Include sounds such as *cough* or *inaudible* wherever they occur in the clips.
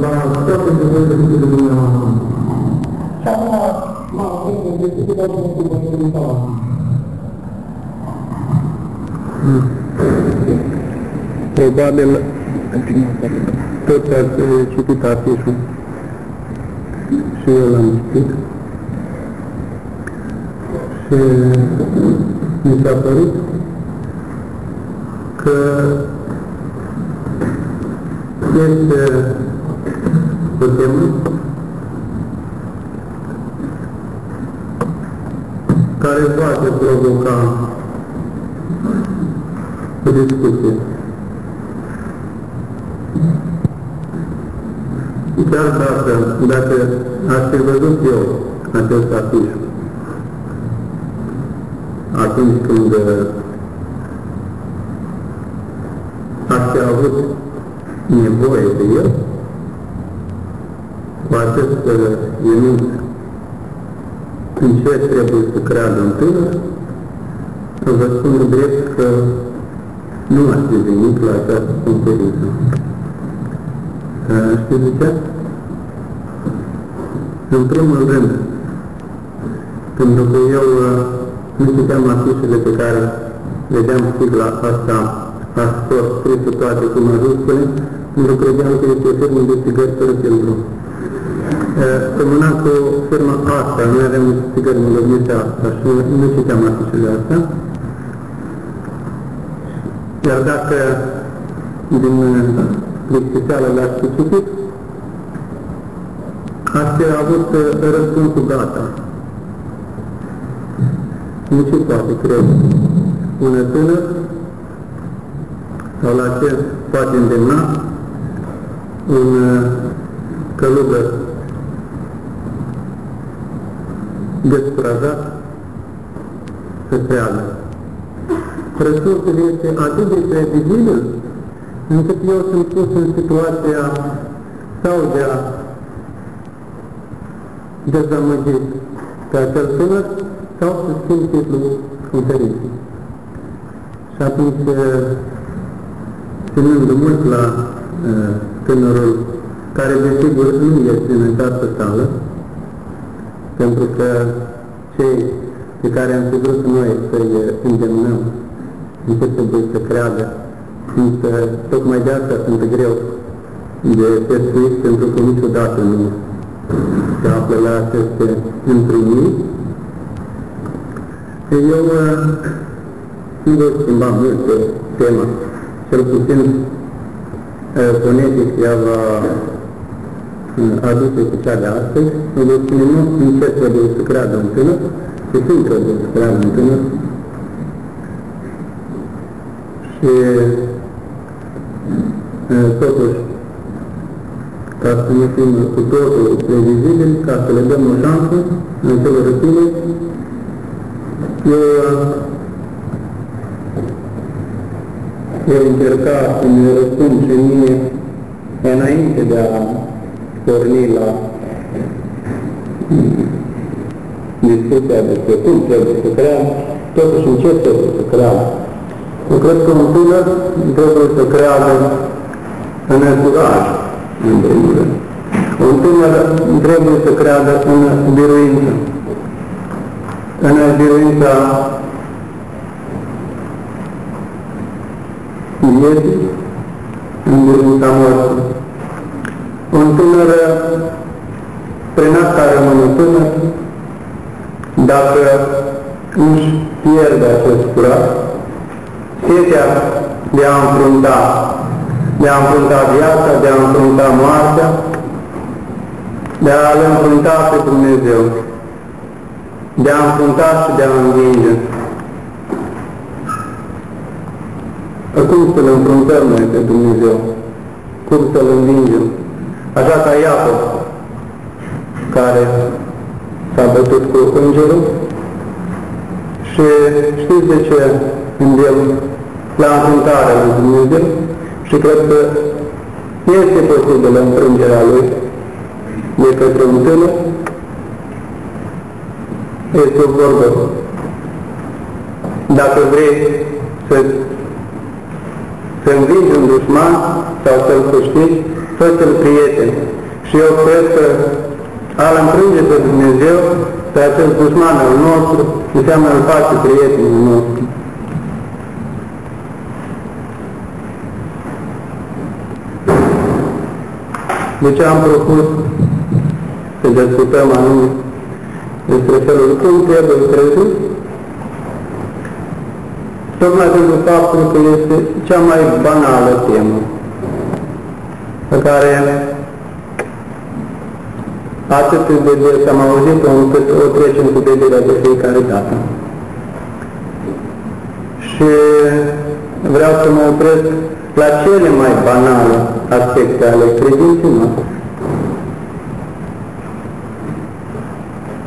La toate cuvântele de dumneavoastră. Și acum, mă gândesc de ce dau pentru cuvântul tău. Probabil tot ați citit afișul și eu l-am citit și mi s-a părut că este o temă care poate provoca o discuție. Chiar dacă, dacă aș fi văzut eu acest afiș atunci când aș fi avut nevoie de el, cu acest enunț în ce trebuie să creadă un tânăr, vă spun drept că nu aș fi venit la această conferință. Știți de ce? În primul rând, pentru că eu nu citeam afișele pe care vedeam sigla asta, Astor, scrisă toate cu majuscule, pentru că credeam că este o firmă de țigări fără filtru. Semăna cu firma asta, noi avem țigări mălăvnite asta și nu citeam afișele astea. Iar dacă din plictiseală le-ați citit, ați avut răspunsul gata. Nu se poate crede. Un tânăr sau la ce poate îndemna un călugăr descurajat să creadă. Răspunsul este atât de previzibil încât eu sunt pus în situația sau de a dezamăgi pe acel tânăr sau să schimb titlul conferinței. Și atunci, ținând mult la uh, tânărul, care desigur nu este în această sală, pentru că cei pe care am fi vrut noi să-i îndemnăm în ce trebuie să creadă, însă tocmai de asta sunt greu de pescuit, pentru că niciodată nu se află la aceste întâlniri. Eu nu voi schimba mult pe tema, cel puțin fonetic ea va aduce cu cea de astăzi, nu voi spune nu în ce trebuie să creadă un tânăr, și cum trebuie să creadă un tânăr, și totuși, ca să ne fim cu totul previzibili, ca să le dăm o șansă în celor rătile, eu să-mi răspund și mie înainte de a porni la discuția despre cum trebuie să creăm, totuși în ce trebuie să creăm. Eu cred că un tânăr trebuie să creadă în curaj, în primul rând. Un tânăr trebuie să creadă în biruință, în vieții, în biruința morții. Un tânăr, prin asta rămâne tânăr, dacă își pierde acest curaj, setea de a înfrunta, de a înfrunta viața, de a înfrunta moartea, de a-L înfrunta pe Dumnezeu, de a înfrunta și de a învinge. Cum să-L înfruntăm noi pe Dumnezeu? Cum să-L învingem? Așa ca Iacob, care s-a bătut cu îngerul și știți de ce când el la înfruntarea lui Dumnezeu și cred că este posibilă înfrângerea lui de către un tânăr, este o vorbă. Dacă vrei să să învingi un dușman sau să-l câștigi, fă l prieten. Și eu cred că a-L înfrânge pe Dumnezeu, pe acest dușman al nostru, înseamnă îl face prietenul nostru. De ce am propus să discutăm anume despre felul cum trebuie crezut? Tocmai pentru faptul că este cea mai banală temă pe care atât de des am auzit-o încât o trecem cu vederea de fiecare dată. Și vreau să mă opresc la cele mai banale aspecte ale credinței noastre,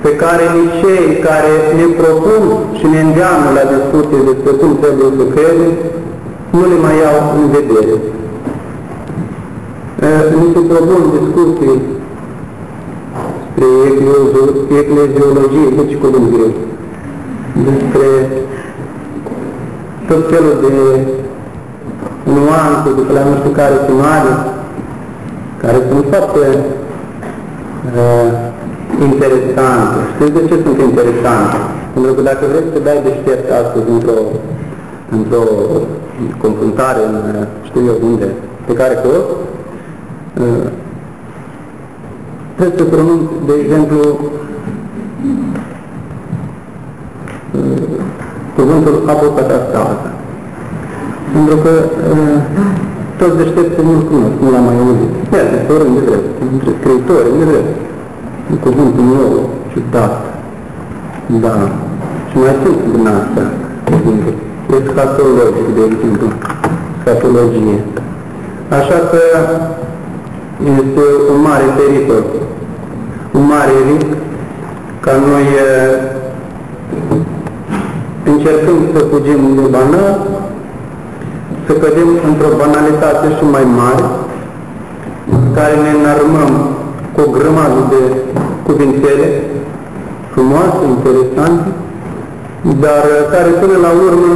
pe care nici cei care ne propun și ne îndeamnă la discuții despre cum trebuie să credem, nu le mai iau în vedere. Ni se propun discuții despre ecleziologie, deci cuvânt greu, despre tot felul de nuanțe, după la nu știu care sumare, care sunt foarte uh, interesante. Știți de ce sunt interesante? Pentru că dacă vrei să dai deștept astăzi într-o într-o confruntare, în, știu eu unde, pe care cost, uh, trebuie să pronunț, de exemplu, uh, cuvântul apocatastaza. Pentru că uh, toți deștepți nu-l cunosc, nu l-am mai auzit. Iată, pe oriunde vreți, între scriitori, unde vreți. Un cuvânt nou, ciudat. Da. Și mai sunt din asta. Eschatologic, de exemplu. Scatologie. Așa că este un mare pericol, un mare risc ca noi încercând să fugim de banal, să cădem într-o banalitate și mai mare, care ne înarmăm cu o grămadă de cuvintele frumoase, interesante, dar care până la urmă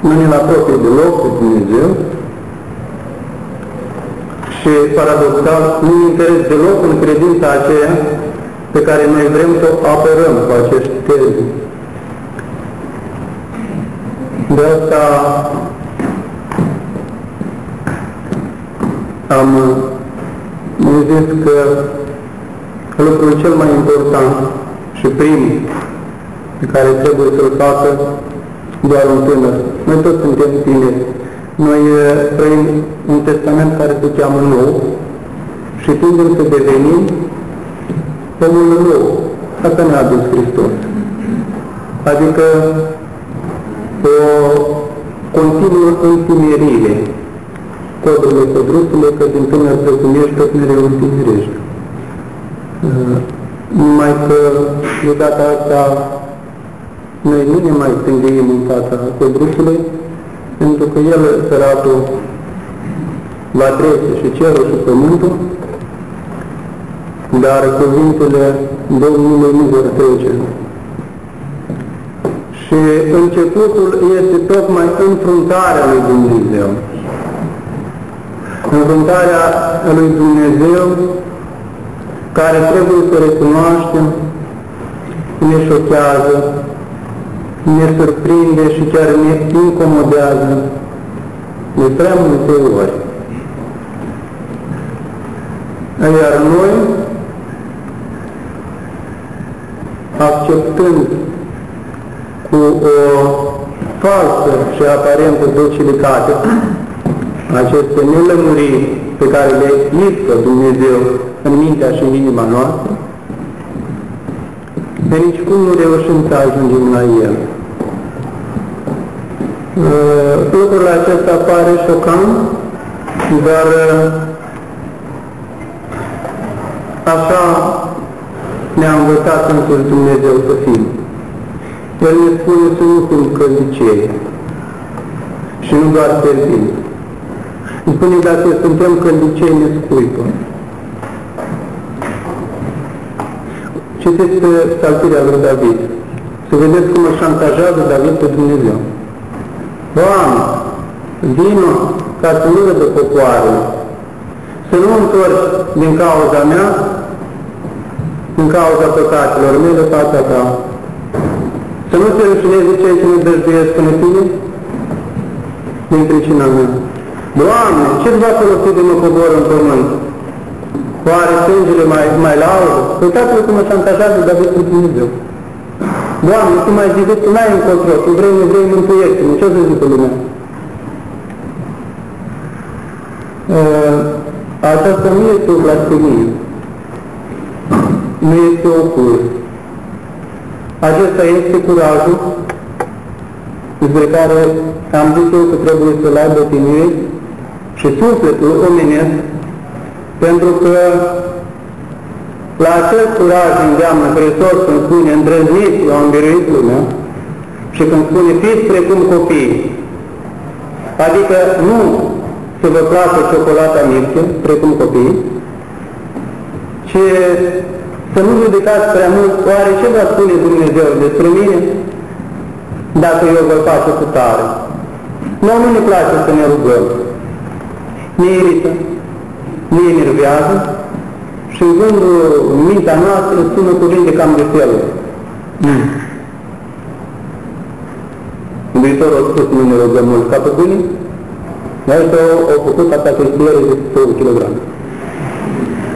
nu ne-l apropie deloc de Dumnezeu și paradoxal nu interes deloc în credința aceea pe care noi vrem să o apărăm cu acești termeni. De asta am zis că lucrul cel mai important și primul pe care trebuie să-l facă doar un tânăr. Noi toți suntem tineri. Noi eh, trăim un testament care se cheamă nou și tindem să devenim omul nou. Asta ne-a adus Hristos. Adică o continuă întinerire codurile codrusule, că din tânăr presumești tot mereu întinerești. Uh, numai că de data asta noi nu ne mai stânguim în fața codrusului, pentru că el, săratul, va trece și cerul și pământul, dar cuvintele Domnului nu vor trece. Și începutul este tocmai înfruntarea lui Dumnezeu. Înfruntarea lui Dumnezeu care trebuie să recunoaștem ne șochează, ne surprinde și chiar ne incomodează de prea multe ori. Iar noi, acceptând cu o falsă și aparentă docilitate aceste nelămuriri pe care le iscă Dumnezeu în mintea și în inima noastră, de nici cum nu reușim să ajungem la El. Uh, lucrul acesta pare șocant, dar uh, așa ne-a învățat însuși Dumnezeu să fim. El ne spune să nu fim căldicei și nu doar servinți. Îmi spune dacă suntem căldicei ne scuipă. Citiți psaltirea lui David. Să vedeți cum îl șantajează David pe Dumnezeu. Doamne, vino ca să nu râdă popoarele, să nu întorci din cauza mea, din cauza păcatelor mele fața ta, să nu te rușineze cei ce ne dăjduiesc până tine, din pricina mea. Doamne, ce-ți va folosi de mă cobor în pământ? Oare sângele mai, mai laudă? Uitați-vă cum mă șantajează David cu Dumnezeu. Doamne, tu mai zic, tu n-ai încotro, tu vrei, nu vrei, mântuiește-mă. Ce o să zică lumea? Uh, aceasta nu este o blasfemie. Nu este o cur. Acesta este curajul despre care am zis eu că trebuie să-l aibă tinerii și sufletul omenesc, pentru că la acest curaj îndeamnă Hristos când spune îndrăzniți, la înviruit lumea, și când spune fiți precum copii, adică nu să vă placă ciocolata mirce, precum copii, ci să nu judecați prea mult, oare ce va spune Dumnezeu despre mine dacă eu vă face cu tare? Noi nu ne place să ne rugăm. Ne irită, ne enervează și în gândul mintea noastră sună cuvinte cam de felul. Mm. Viitorul a spus nu ne rugăm mult ca pe bune, dar ăsta au făcut asta cristiere de 100 kg.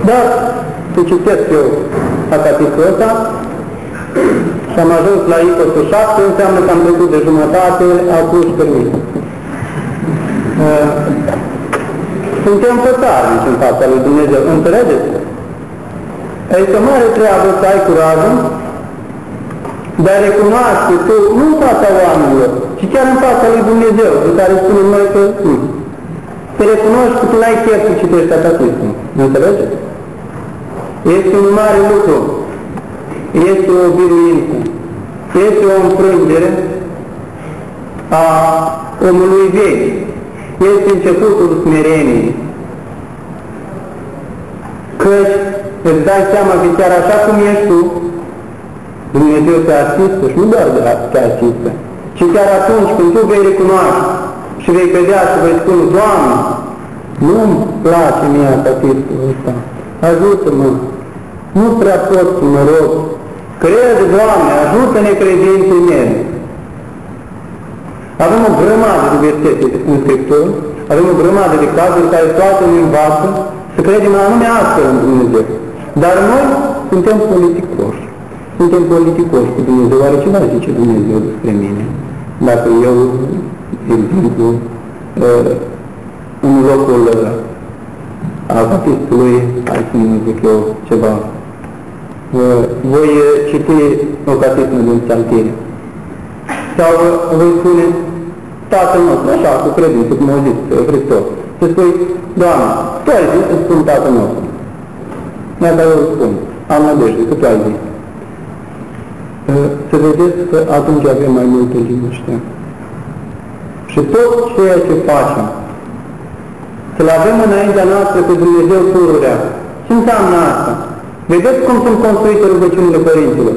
Dar, să citesc eu acatistul ăsta, și am ajuns la Icosul 7, înseamnă că am trecut de jumătate, atunci permis. Uh, suntem pătarnici în fața lui Dumnezeu, înțelegeți? Este mare treabă să ai curajul de a recunoaște tu, nu în fața oamenilor, ci chiar în fața lui Dumnezeu, în care spunem noi că nu. Să recunoști că tu n-ai chef să citești acatismul. Înțelegeți? Este un mare lucru. Este o biruință. Este o înfrângere a omului vechi. Este începutul smereniei. Căci îți dai seama că chiar așa cum ești tu, Dumnezeu te asistă și nu doar te asistă, ci chiar atunci când tu vei recunoaște și vei vedea și vei spune, Doamne, nu-mi place mie apatistul ăsta, ajută-mă, nu prea pot să mă rog, crede, Doamne, ajută-ne credinței mele. Avem o grămadă de versete în Scriptură, avem o grămadă de cazuri în care toată ne învață să credem anume astfel în Dumnezeu. Dar noi suntem politicoși. Suntem politicoși cu Dumnezeu. Oare ce va zice Dumnezeu despre mine? Dacă eu, de exemplu, uh, în locul uh, alfatistului, hai să nu zic eu ceva, uh, voi citi o catismă din Psaltire. Sau voi spune Tatăl nostru, așa, cu credință, cum au zis Hristos. Să spui, Doamne, Tu ai zis să spun Tatăl nostru. Mai dar eu spun, am nădejde, că Tu ai zis. Să vedeți că atunci avem mai multe liniște. Și tot ceea ce facem, să-L avem înaintea noastră pe Dumnezeu pururea. Ce înseamnă asta? Vedeți cum sunt construite rugăciunile părinților.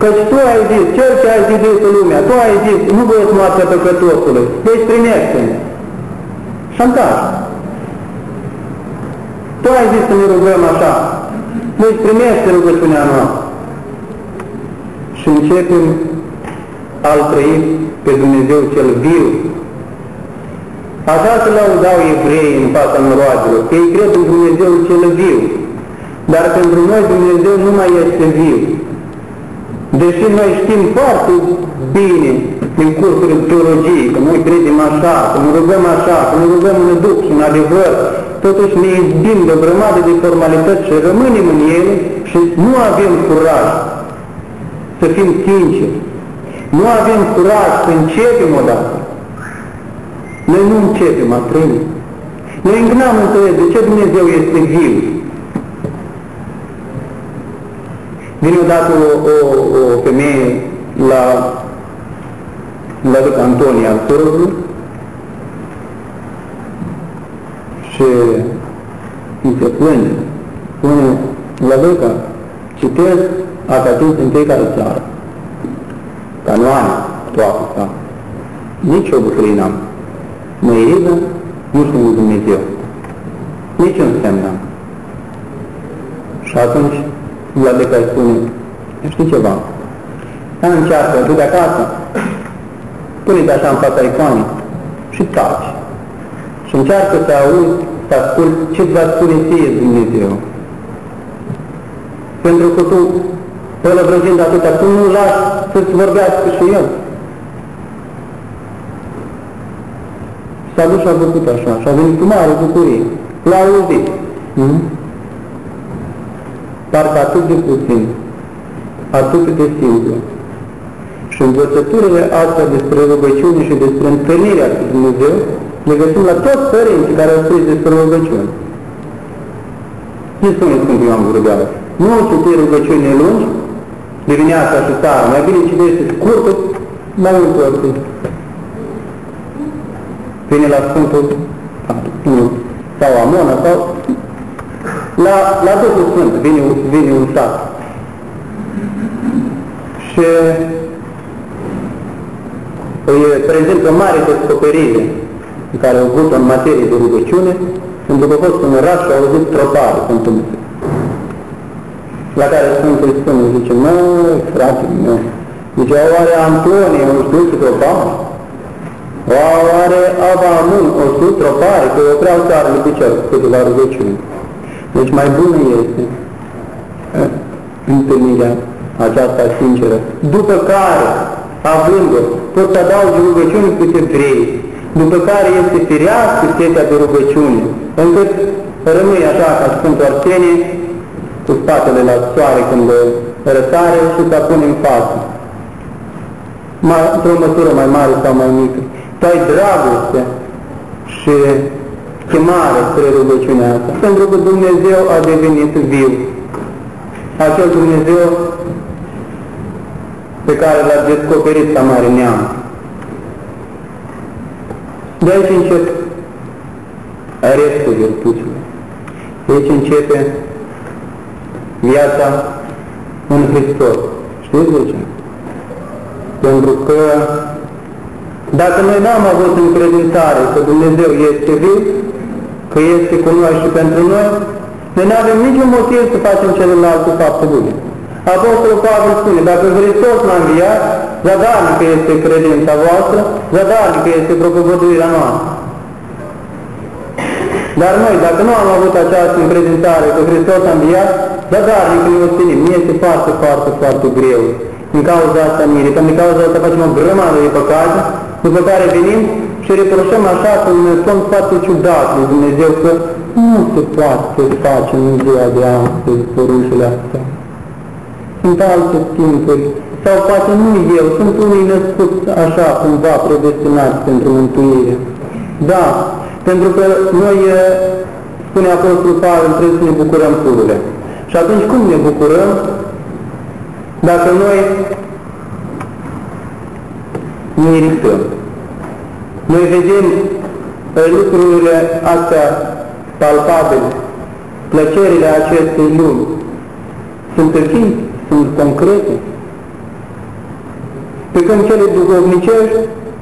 Căci tu ai zis, cel ce ai zis este lumea, tu ai zis, nu voi moartea păcătosului, deci primește-ne. Șantaj. Tu ai zis să ne rugăm așa, deci primește rugăciunea noastră. Și începem al trăi pe Dumnezeu cel viu. Așa se laudau evrei în fața noroadelor, că ei cred în Dumnezeu cel viu. Dar pentru noi Dumnezeu nu mai este viu. Deși noi știm foarte bine din cursul teologiei, că noi credem așa, că ne rugăm așa, că ne rugăm în duc și în adevăr, totuși ne izbim de o grămadă de formalități și rămânem în ele și nu avem curaj să fim sinceri. Nu avem curaj să începem odată. Noi nu începem a trăi. Noi încă n-am înțeles de ce Dumnezeu este viu. Vine odată o, o, o femeie la, la Duc Antonia al Sărului și îi se plânge. Spune, la Duca, citesc acatism în fiecare seară. Canoane, toată asta. Nici o bucurie n-am. Moiză, nu știu un Dumnezeu. Nici un semn n-am. Și atunci, Vladeca îi spune, știi ceva? Dar încearcă, du-te acasă, pune-te așa în fața icoanei și taci. Și încearcă să auzi, să ascult ce îți va spune ție Dumnezeu. Pentru că tu, ăla vrăjind atâta, tu nu lași să-ți vorbească și el. S-a dus și a făcut așa și a venit cu mare bucurie. L-a auzit. Mm? Parcă atât de puțin, atât de simplu. Și învățăturile astea despre rugăciune și despre întâlnirea cu Dumnezeu le găsim la toți părinții care au scris despre rugăciune. Ce spune Sfântul Ioan Gurbeală? Nu citi rugăciune lungi, dimineața și seara, mai bine citește scurtă, mai mult oricum. Vine la Sfântul sau Amona sau la, la Duhul Sfânt vine, vine un sat. Și îi prezintă o mare descoperire în care au avut în materie de rugăciune, pentru că a fost un oraș și au auzit tropare cu Dumnezeu. La care Sfântul spune, zice, mă, frate meu, zice, oare Antonie o știu și tropare? Oare Aba Amun o știu tropare, că eu vreau să arde pe cer câteva rugăciune. Deci mai bună este întâlnirea aceasta sinceră. După care, având-o, pot să adaugi rugăciuni câte vrei, după care este firească setea de rugăciune, încât rămâi așa ca Sfântul Arsenie, cu spatele la soare când răsare și să pune în față. Într-o măsură mai mare sau mai mică. Tu ai dragoste și chemare spre rugăciunea asta, pentru că Dumnezeu a devenit viu. Acel Dumnezeu pe care l-a descoperit Samari Neam. De aici încep restul virtuților. De aici începe viața în Hristos. Știți de ce? Pentru că dacă noi n-am avut încredințare că Dumnezeu este viu, că este cu noi și pentru noi, noi nu avem niciun motiv să facem celelalte fapte bune. Apostolul Pavel spune, dacă Hristos l-a înviat, zadarnică este credința voastră, zadarnică este propovăduirea noastră. Dar noi, dacă nu am avut această încredințare că Hristos a înviat, zadarnică ne ostenim. Mie este foarte, foarte, foarte greu. Din cauza asta mire, că din cauza asta facem o grămadă de păcate, după care venim și reproșăm așa cu un ton foarte ciudat lui Dumnezeu că nu se poate face în ziua de astăzi poruncile astea. Sunt alte timpuri, sau poate nu eu, sunt unii născuți așa cumva predestinați pentru mântuire. Da, pentru că noi, spune Apostolul Pavel, trebuie să ne bucurăm pururile. Și atunci cum ne bucurăm? Dacă noi ne irităm. Noi vedem lucrurile astea palpabile, plăcerile acestei lumi, sunt ok, sunt concrete. Pe când cele duhovnicești,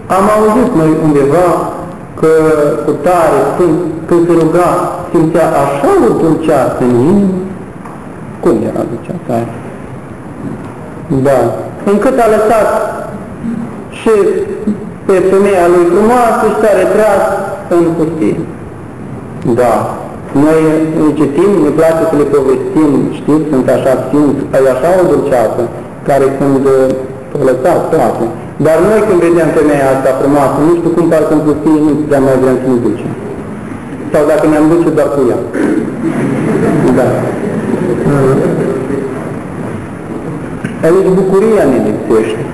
am auzit noi undeva că cu tare, când, când se ruga, simțea așa o dulceață în inimă. Cum era dulceața aia? Da. Încât a lăsat și pe femeia lui frumoasă și s-a retras în pustie. Da. Noi ne citim, ne place să le povestim, știți, sunt așa simți, ai așa o dulceață, care când o lăsat toate. Dar noi când vedem femeia asta frumoasă, nu știu cum parcă în pustie nu prea mai vrem să ne ducem. Sau dacă ne-am duce doar cu ea. Da. Aici bucuria ne lipsește.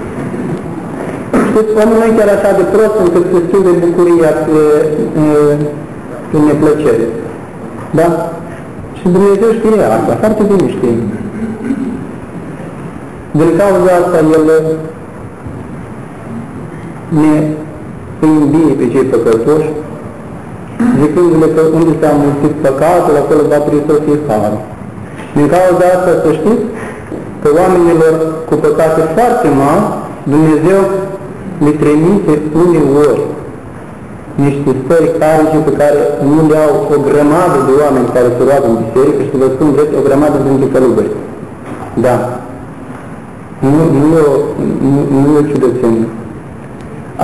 Știți, omul nu e chiar așa de prost încât se schimbe bucuria pe, pe neplăcere. Da? Și Dumnezeu știe asta, foarte bine știe. Din cauza asta El ne îmbie pe cei păcătoși, zicându-le că unde s-a mulțit păcatul, acolo va trebui să fie hară. Din cauza asta să știți că oamenilor cu păcate foarte mari, Dumnezeu le trimite uneori niște stări carice pe care nu le au o grămadă de oameni care se roagă în biserică și vă spun drept o grămadă de călugări. Da. Nu, nu, e o, nu, nu e o ciudățenie.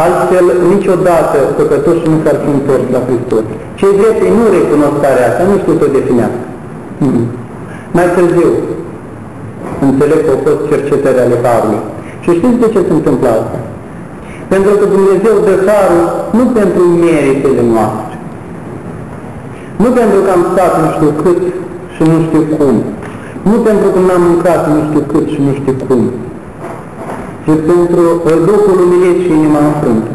Altfel, niciodată păcătoșii nu s-ar fi întors la Hristos. Cei drepti nu recunosc starea asta, nu știu să o definească. Mm. Mai târziu, înțeleg că au fost cercetări ale Harului. Și știți de ce se întâmplă asta? Pentru că Dumnezeu dă Harul nu pentru meritele noastre, nu pentru că am stat nu știu cât și nu știu cum, nu pentru că n-am mâncat nu știu cât și nu știu cum, ci pentru Duhul umilit și inima înfrântă.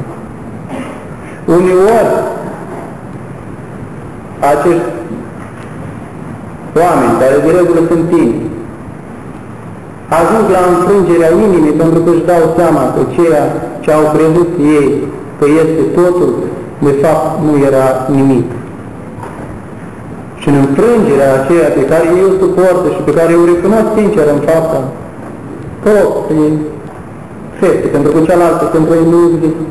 Uneori, acești oameni care de regulă sunt tini, ajung la înfrângerea inimii pentru că își dau seama că ceea ce au crezut ei că este totul, de fapt nu era nimic. Și în înfrângerea aceea pe care ei o suportă și pe care o recunosc sincer în fața proprii fete, pentru că cealaltă pentru ei nu există.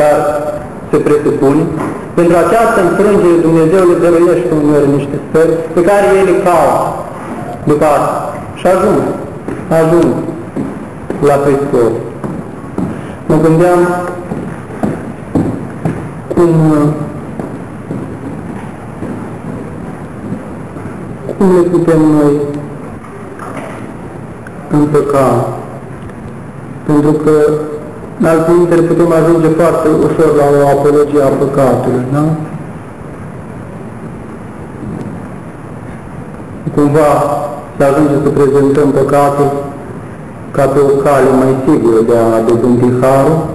Dar se presupune, pentru această înfrângere Dumnezeu le dăruiește uneori niște stări pe care ei le caută după asta și ajung, ajung la Hristos. Mă gândeam cum cum le putem noi împăca. Pentru că în altminte putem ajunge foarte ușor la o apologie a păcatului, da? Cumva să ajunge să prezentăm păcatul ca pe o cale mai sigură de a dobândi harul,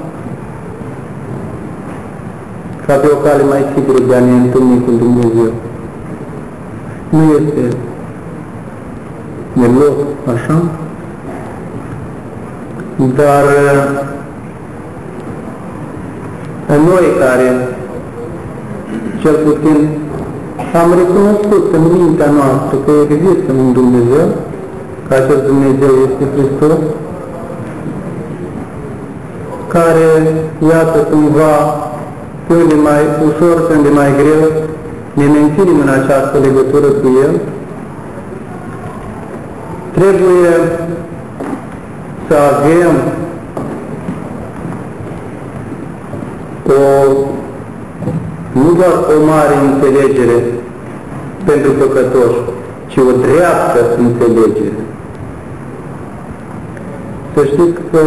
ca pe o cale mai sigură de a ne întâlni cu Dumnezeu. Nu este deloc așa, dar noi care cel puțin am recunoscut în mintea noastră că există un Dumnezeu, că acest Dumnezeu este Hristos, care, iată, cumva, pe unde mai ușor, pe unde mai greu, ne menținem în această legătură cu El, trebuie să avem o, nu doar o mare înțelegere pentru păcătoși, ci o dreaptă înțelegere. Să știți că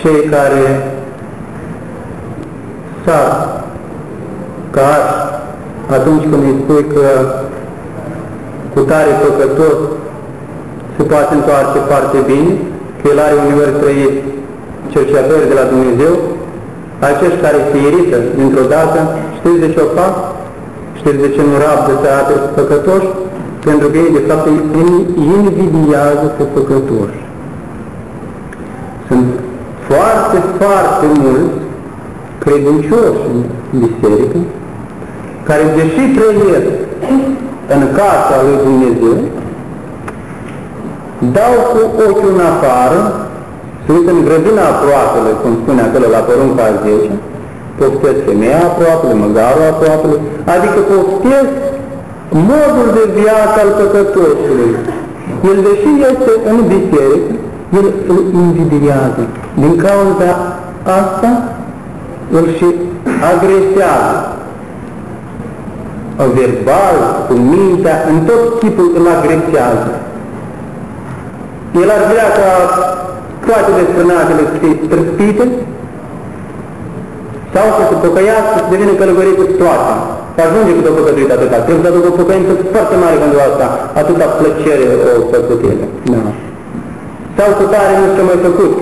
cei care s-ar ca atunci când îi spui că cu tare păcătos se poate întoarce foarte bine, că el are uneori trăit cercetători de la Dumnezeu, acești care se irită dintr-o dată, știți de ce o fac? Știți de ce nu rabdă să apă păcătoși? Pentru că ei, de fapt, invidiază pe păcătoși. Sunt foarte, foarte mulți credincioși în biserică, care deși trăiesc în casa lui Dumnezeu, dau cu ochiul în afară, se uită în grădina aproapele, cum spune acolo la porunca a 10, poftesc femeia aproapele, măgarul aproapele, adică poftesc modul de viață al păcătosului. El, deși este în biserică, el îl invidiază. Din cauza asta, îl și agresează verbal, cu mintea, în tot tipul îl agresează. El ar vrea ca toate desfrânatele să fie trăspite sau să se pocăiască să devină călătorii cu toate. Să ajunge cu o păcătuit atâta. Trebuie să aducă o pocăință foarte mare pentru asta, atâta plăcere o făcut ele. Da. Sau cu tare nu s-a mai făcut.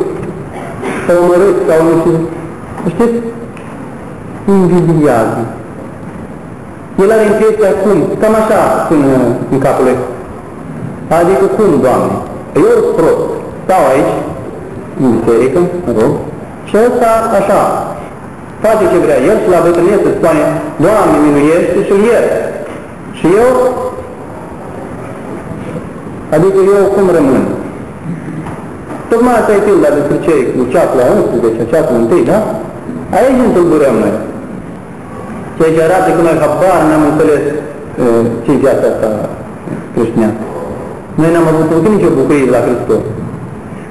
Sau omorât, sau nu știu. Știți? Invidiază. El are impresia cum? Cam așa până în capul lui. Adică cum, Doamne? Eu sunt prost. Stau aici, în biserică, mă rog, și ăsta așa, face ce vrea el și la bătrânie se spune, Doamne, minuiește și-l iert. Și eu, adică eu cum rămân? Tocmai asta e pilda despre cei cu ceasul la 11, ceasul 1, da? Aici ne tulburăm noi. Ceea ce arată că noi habar n-am înțeles uh, ce e viața asta creștinească. Noi n-am avut încă nicio bucurie la Hristos.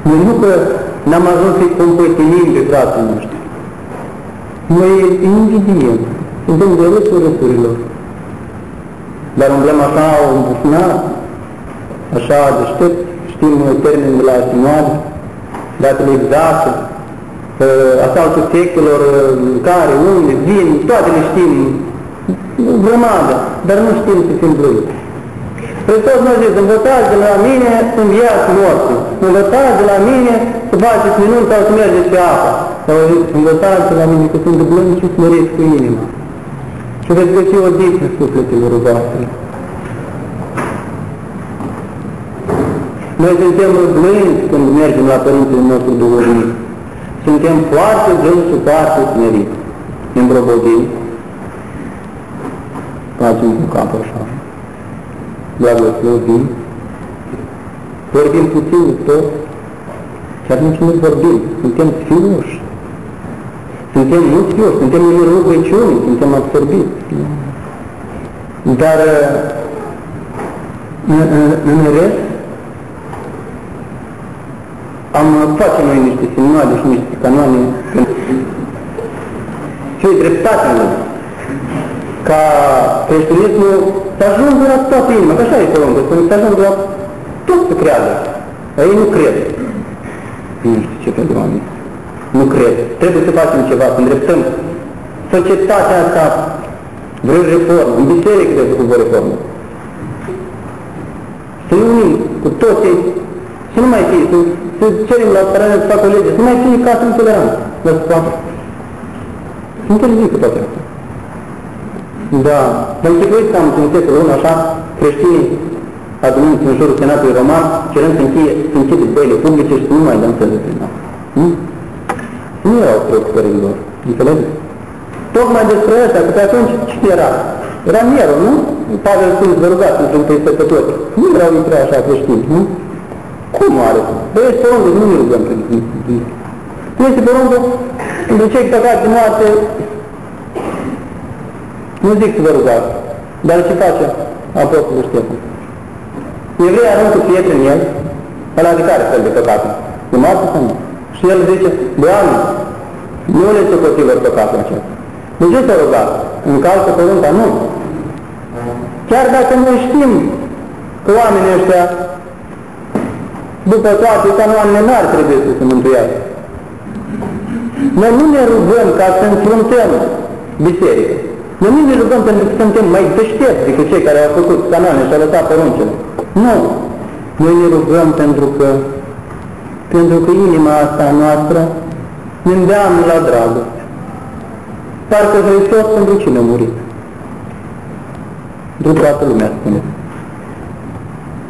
Noi nu că n-am ajuns să-i compătinim pe frații noștri. Noi îi invidiem, suntem de râsul râsurilor. Dar umblăm așa îmbufnat, așa deștept, știm termenul de la Simoade, datele exacte, asaltul sectelor, care, unde, vin, toate le știm, grămadă, dar nu știm să fim blâi. Hristos nu a zis, învățați de la mine să viață morții, învățați de la mine să faceți minuni sau să mergeți pe apă. Человек приготовился на мені купив дублем чи смирецьку мініму. Через дві тіло дійсно ступлять і вирубати. Noi suntem blânzi când mergem la Părintele nostru Duhovnic. Suntem foarte blânzi și foarte smeriți. Ne îmbrobogim. Facem cu capul așa. Blagoslăvim. Vorbim puțin de tot. Și atunci nu vorbim. Suntem fiuși. Suntem nu fioși, suntem în rugăciune, suntem absorbiți. Dar în, în, în rest, am face noi niște semnale și niște canoane și dreptate în ca creștinismul să ajungă la toată inima, că așa e poruncul, să ajungă la tot să creadă. Dar ei nu cred. Nu știu ce cred oameni. Nu cred. Trebuie să facem ceva, să îndreptăm societatea asta vreo reformă, în biserică trebuie să făcut o reformă. Să ne unim cu toții să nu mai fie, să, să cerem la țărane să facă o lege, să nu mai fie casă intolerantă la scoată. Să interzică toate astea. Da, mă închipuiți cam în secolul 1, așa, creștinii adunând în jurul Senatului Roman, cerând să închide, să închide băile publice și să nu mai dăm săză prin apă. Nu? Nu erau preocupările lor. Înțelegeți? Tocmai despre ăsta, că pe atunci cine era? Era Nero, nu? Pavel Sfânt vă rugați într-un păi Nu erau intre așa creștini, nu? Cum are? Bă, este poruncul, nu ne rugăm pentru Nu este poruncul, de cei păcați de moarte, nu zic să vă rugați, dar ce face Apostolul Ștefan? Evrei aruncă pietre în el, ăla de care fel de păcate? De moarte sau nu? Și el zice, Doamne, nu le socotilor păcatul acesta. De ce s-a rugat? Încalcă părunta? Nu. Chiar dacă noi știm că oamenii ăștia după toate canoanele n-ar trebui să se mântuiască. Noi nu ne rugăm ca să înfruntăm biserică. Noi nu ne rugăm pentru că suntem mai deștepți decât cei care au făcut canoane și au lăsat poruncele. Nu. Noi ne rugăm pentru că pentru că inima asta noastră ne îndeamnă la dragoste. Parcă Hristos pentru cine a murit? Pentru toată lumea spune.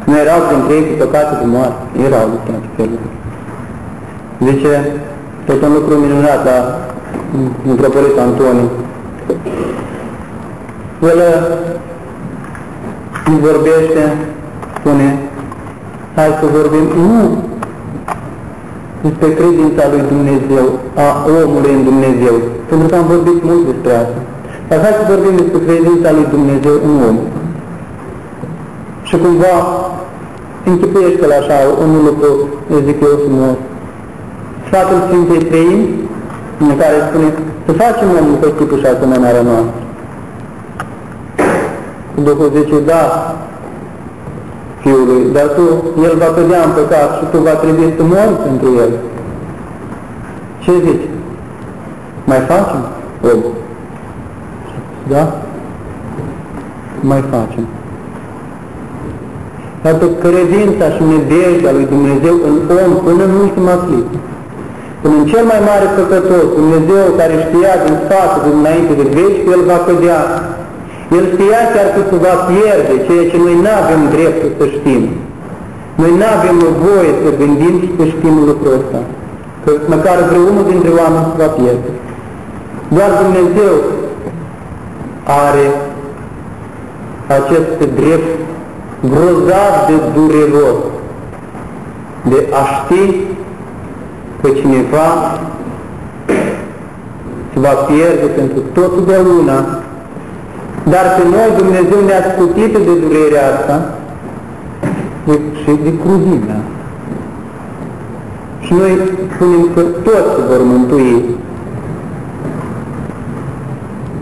Nu erau printre ei cu păcate de moarte, erau de toate felurile. Zice, tot un lucru minunat la Metropolitul Antoniu. El îmi vorbește, spune, hai să vorbim, nu despre credința lui Dumnezeu, a omului în Dumnezeu, pentru că am vorbit mult despre asta. Dar hai să vorbim despre credința lui Dumnezeu în om. Și cumva închipuiește-l așa, un lucru, eu zic eu frumos. Sfatul Sfintei Trăim, în care spune să facem omul pe tipul și asemănarea noastră. Duhul zice, da, fiului, dar tu, el va cădea în păcat și tu va trebui să mori pentru el. Ce zici? Mai facem? Om. Da? Mai facem. Iată credința și nedejdea lui Dumnezeu în om până în ultima clipă. Până în cel mai mare păcătos, Dumnezeu care știa din față, din înainte de veci, El va cădea. El știa chiar că se va pierde, ceea ce noi nu avem dreptul să știm. Noi nu avem voie să gândim și să știm lucrul ăsta. Că măcar vreunul dintre oameni se va pierde. Doar Dumnezeu are acest drept grozav de dureros, de a ști că cineva se va pierde pentru totdeauna, dar pe noi Dumnezeu ne-a scutit de durerea asta și de cruzimea. Și noi spunem că toți se vor mântui.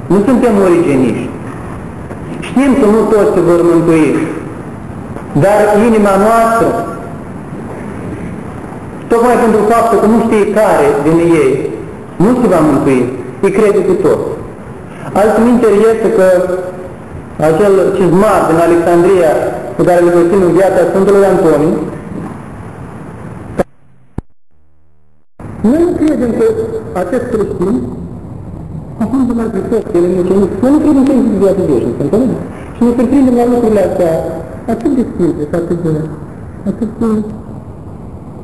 Nu suntem origeniști. Știm că nu toți se vor mântui, dar inima noastră, tocmai pentru faptul că nu știe care din ei, nu se va mântui, îi crede cu tot. Altminte este că acel cizmar din Alexandria pe care îl găsim în viața Sfântului Antonie, noi nu credem că acest creștin ajunge la Hristos, el e mucenic, noi nu credem că există viață veșnică, înțelegi? Și ne surprindem la lucrurile astea atât de simple și atât de, atât de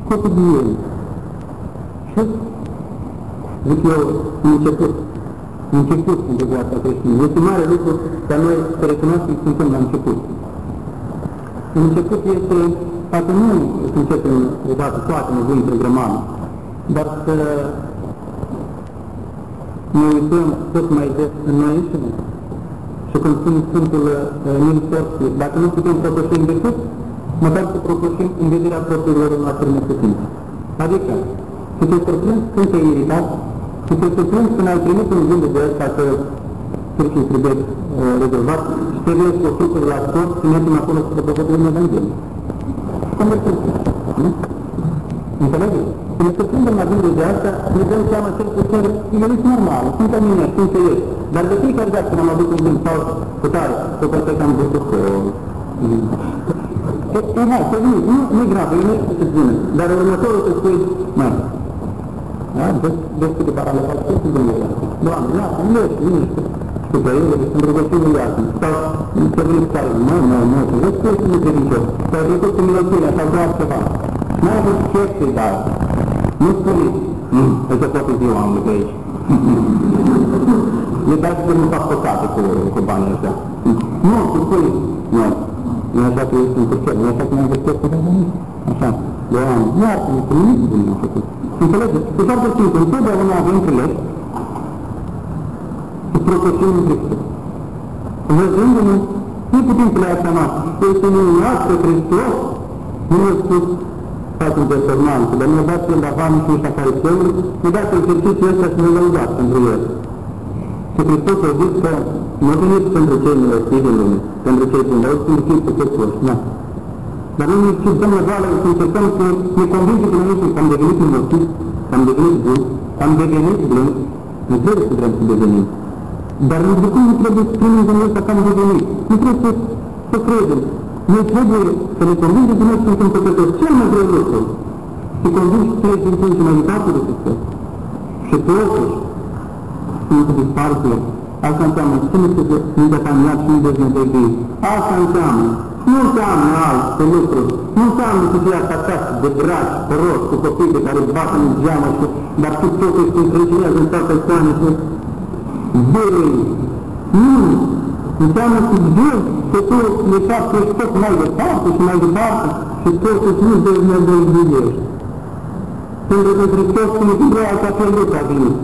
cotidiene. Și zic eu, în început, în început de viața creștină. Este mare lucru ca noi să recunoaștem că suntem la început. În început este, poate nu să începem odată toate nevoile grămadă, dar să ne uităm tot mai des în noi înșine. Și când spune Sfântul Nil Sorții, dacă nu putem propăși în decât, măcar să propășim în vederea propriilor noastre neputințe. Adică, să te surprinzi când te-ai iritat, să te surprinzi când ai primit un gând de ăsta că ce trebuie uh, rezolvat și trebuie să o sucuri la scop și mergem acolo să te propovăduim Evanghelie. Conversație. Nu? Înțelegeți? Când ne surprindem la gândul de asta, ne dăm seama cel puțin, el este normal, sunt mine, sunt serios. Dar de fiecare dată când am avut un gând sau cu tare, cu toate că am văzut că... E, hai, să vin, nu, nu-i gravă, nu este să vină. Dar următorul să spui, mai, da? Despre de parale fac ce Dumnezeu. Doamne, lasă, nu ești, nu ești. Și pe ele, sunt rugăciune iasă. Sau, să vin care, nu, nu, nu, vezi că ești necredincios. Sau trecut cu milăciunea, sau doar ceva. N-ai avut ce să-i dai. Nu spune, nu, ăsta toată ziua am de aici. Le dai să nu fac păcate cu, cu banii ăștia. Nu, tu spui, nu. Nu așa că ești în curcel, nu așa că mi-am văzut că Așa, de ani. Nu ar fi nimic bun am făcut. Înțelegeți? E foarte simplu. Întotdeauna avem înțeles să propășim în Hristos. Văzându-ne, nu putem să le așa noastră. Este minunat că Hristos nu ne-a spus facem performanță, dar ne-a dat el avan și ăștia care trebuie, ne-a dat exercițiul ăsta și ne-a lăudat pentru el. Și Hristos a zis că nu veniți pentru cei milostiri în lume, pentru cei buni, dar pentru cei păcătoși. Da. Dar noi ne dăm la goală să încercăm să ne convingem pe noi că am devenit milostiv, că am devenit bun, că am devenit blând, nu trebuie să vrem să devenim. Dar nici de cum nu trebuie să primim de noi că am devenit. Nu trebuie să, să credem. Noi trebuie să ne convingem că noi suntem păcătoși. Cel mai greu lucru. Să convingi să treci din funcționalitate de Hristos. Și totuși, sunt disparte. Asta înseamnă să nu se independent și nu deznădăjdui. Asta înseamnă nu înseamnă alte lucruri. Nu înseamnă să fie atacat de braci, de rost, cu copii pe care îți bat în geamă și dar tu totuși te încrecinează în toată icoane și vei. Nu! Înseamnă că vezi că tu de fapt ești tot mai departe și mai departe și totuși nu te nedăjduiești. Pentru că Hristos că vrea ca pierdut a venit.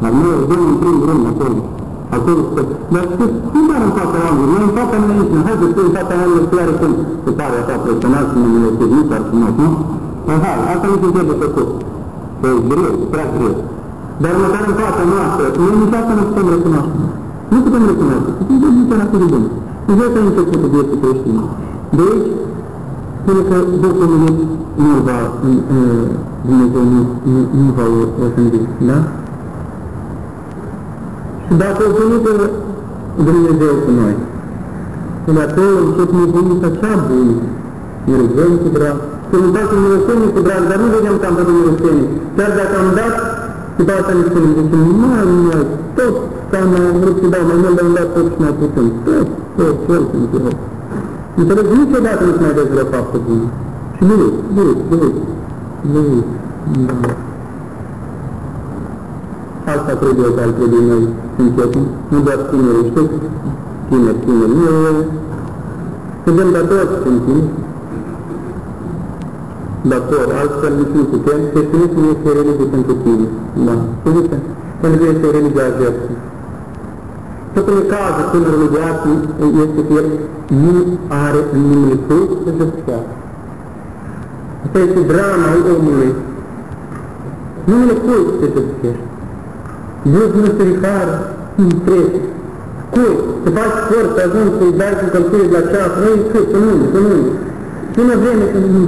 Dar noi dăm în primul rând acolo acolo că, dar spus, nu doar în fața oamenilor, noi în fața mea nici nu, hai să spui în fața oamenilor chiar cum se pare așa presionat și numele este nu ar frumos, nu? Aha, asta nu se trebuie făcut. Că e greu, e prea greu. Dar măcar în fața noastră, noi niciodată nu putem recunoaște. Nu putem recunoaște, suntem de nici atât de bun. Și de asta e începutul vieții creștine. De aici, spune că Duhul Lumit nu va, Dumnezeu nu, nu, nu va osândi, da? Dacă o venită Dumnezeu cu noi, acolo încep nebunica cea bună, ne rugăm cu drag, să ne facem milostenie cu drag, dar nu vedem că am făcut milostenie. Dar dacă am dat, după asta ne spunem, zicem, mai mult, tot, ca am vrut să dau mai mult, dar am dat tot și mai puțin. Tot, tot, tot, sunt eu. Înțelegi, niciodată nu-ți mai vezi vreo faptă bună. Și nu nu nu nu. Da. Asta trebuie că ar trebui noi începem, nu doar tinerii, știți? Tineri, tineri, nu Suntem de toți sunt tineri. dator, altfel nici nu putem, creștinismul este religie pentru tine. Da. Uite, pentru că este o religie a jertfei. Totul cazul tânărului de astăzi este că el nu are în numele său să jertfească. Asta este drama omului. Numele cui se jertfește. Deus nu se ricară, nu trece. Cui? Să faci sport, să ajungi să-i dai cu călcâie la ceas, nu cât, să nu, să nu. Până vreme când nu.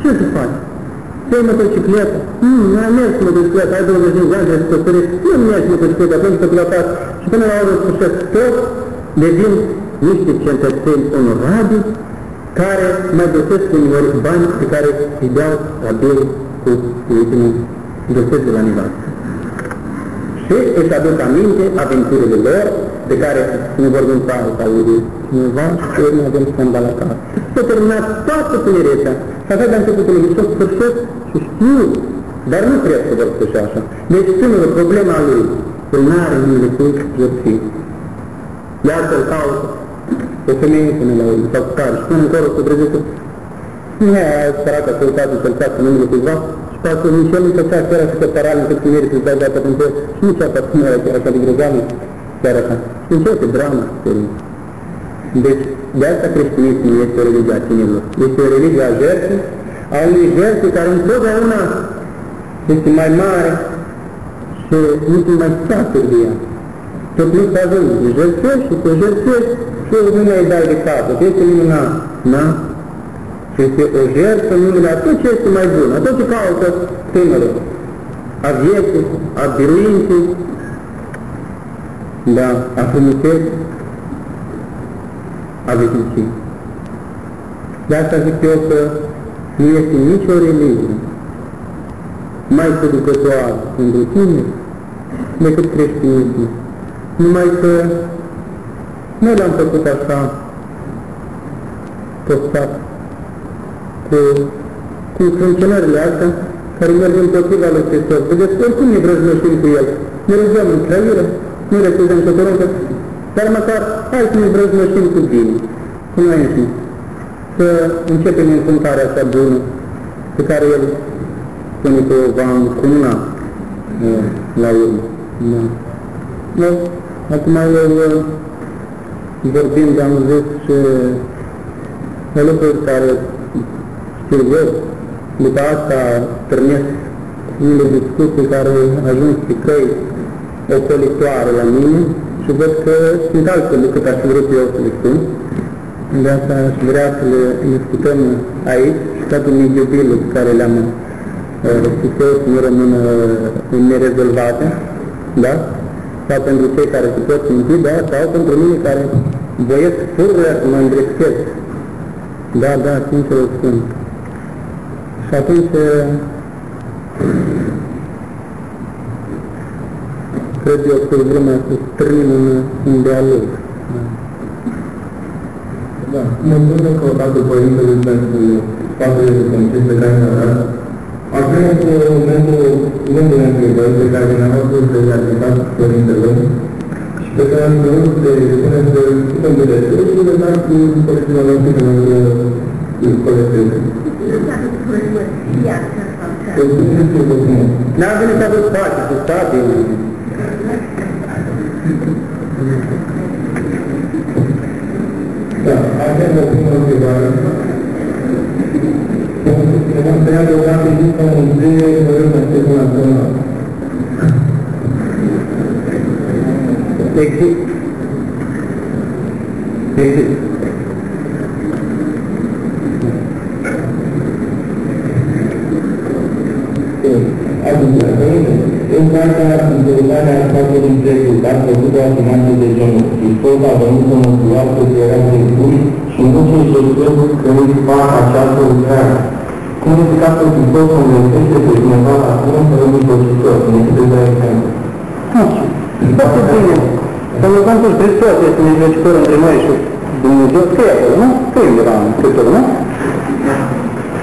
Ce să faci? Ce ai motocicletă? Nu, nu ai mers cu motocicletă, ai 25 de ani de descoperit. Nu mergi cu motocicletă, atunci că te faci. Și până la urmă sfârșit, tot devin niște cetățeni onorabili care mai găsesc uneori bani pe care îi dau la bei cu ultimul găsesc de la nivel. Și își aduc aminte aventurile lor, de care ne vorbim pe alta audio cineva și noi avem scandal acasă. S-a terminat toată tinerețea. Și așa de-a început Hristos sfârșit și știu, dar nu trebuie să vorbesc și așa. Deci tânără, problema lui, el n-are numele cui jertfit. Iar să-l caută, o femeie până la urmă, sau care, și până încolo să trebuie să nu e aia săracă să uitați să-l facă numele cuiva, și poate nici el nu făcea chiar așa că paral încât tinerii să-ți dau dată pentru el, și nici asta nu era chiar așa de grozavă, chiar așa. Începe drama, serie. Deci, de asta creștinismul este o religie a tinerilor. Este o religie a jertfii, a unui jertfe care întotdeauna este mai mare și nu te mai saturi de ea. Tot nu ajungi, te jertfești și te jertfești și nu mai dai de capăt. Este minunat, da? Și este o jertfă în numele a tot ce este mai bun, a tot ce caută tânărul. A vieții, a biruinței, da, a frumuseții, a veșnicii. De asta zic eu că nu este nicio religie mai seducătoare pentru tine decât creștinismul. Numai că noi l-am făcut așa tostat cu, cu funcționările astea care merg împotriva lui Hristos. Vedeți, oricum ne vrăjmășim cu El. Ne rugăm în trăire, nu refuzăm să poruncă, dar măcar hai să ne vrăjmășim cu bine, cum ai zis, să începem încântarea asta bună pe care El spune că o va încuna la urmă. Da. Da. Acum eu vorbind am zis și de lucruri care știu eu, după asta trănesc unele discuții care ajung pe căi ocolitoare la mine și văd că sunt altfel decât aș vrut eu să le spun. De asta aș vrea să le discutăm aici și toate iubile pe care le-am spus eu să nu rămână nerezolvate, da? Sau pentru cei care se pot simți, da? Sau pentru mine care voiesc pururea să mă îndreptez. Da, da, sincer o spun. Și atunci cred eu că e vremea să strânim un, un dialog. Da, mulțumesc că o dată Părintele pentru sfaturile de concept pe care ne-a dat. Acum este momentul unele întrebări pe care ne-a fost de realizat Părintele și pe care am vrut să spunem să putem de destul și de dat cu colecțiunea noastră pe care îl colecteze. N-am venit să vă face, să state. Da, avem o primă întrebare. Ne vom tăia deodată din ca un zi, vrem să fie național. Exist. Exist. În cartea Înțelegarea Sfatului Trecutat, făcută automatul de genul Hristos a venit să mântuiască pe era Hristos și nu ce se cred că îi fac această lucrare. Cum este ca să Hristos convertește pe cineva la tine să îl depășitor? Ne puteți da exemplu. Foarte bine. Domnul Hristos este mijlocitor între noi și Dumnezeu scrie acolo, nu? Scrie undeva în Scriptură, nu?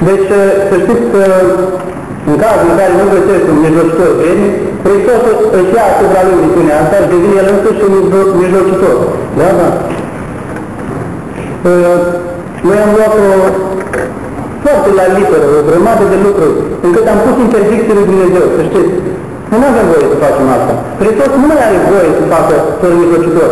Deci, să știți că în cazul în care nu găsesc un mijlocitor vrednic, Hristos își ia asupra lui misiunea asta și devine el însuși un mijlocitor. Da, da. Noi am luat o foarte la literă, o grămadă de lucruri, încât am pus interdicții lui Dumnezeu, să știți. Nu avem voie să facem asta. Hristos nu mai are voie să facă fără mijlocitor.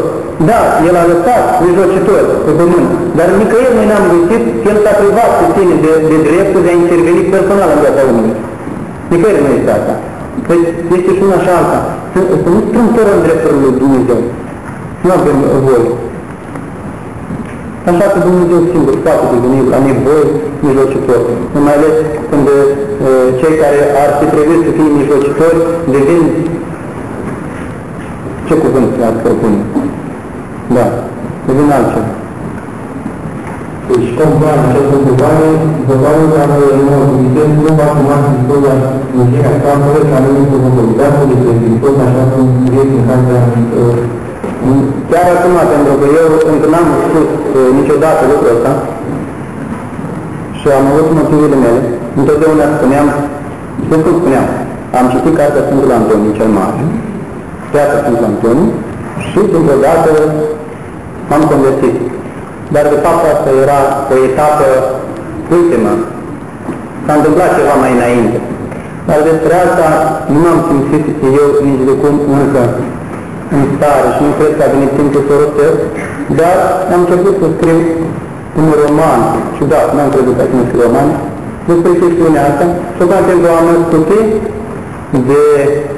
Da, El a lăsat mijlocitor pe pământ, dar nicăieri noi n-am găsit că El s-a privat pe tine de, de dreptul de a interveni personal în viața omului. Nicăieri nu este asta. Deci este și una și alta. Să, să nu strâmtorăm drepturile lui Dumnezeu. Nu avem voie. Așa că Dumnezeu singur poate deveni la nevoie mijlocitor. Mai ales când uh, cei care ar fi trebuit să fie mijlocitori devin ce cuvânt ați propune? Da, devin altceva. Deci, cumva, în această întrebare, întrebarea care nu uite, nu va urma istoria Mânjirea Campului, care nu este convolidat, este Hristos, așa cum este în cartea Chiar acum, pentru că eu încă n-am spus uh, niciodată lucrul ăsta. Și am avut motivele mele, întotdeauna spuneam, știu cum spuneam, am citit cartea Sfântul Antoniu cel Mare, Piața Sfântul Antoniu. Și dintr-o dată m-am convertit. Dar de fapt asta era o etapă ultimă. S-a întâmplat ceva mai înainte. Dar despre asta nu am simțit eu nici de cum încă în stare și nu cred că a venit timpul să o rostesc, dar am început să scriu un roman, ciudat, n-am crezut că să scriu roman, despre chestiunea asta și o pentru a mă scuti de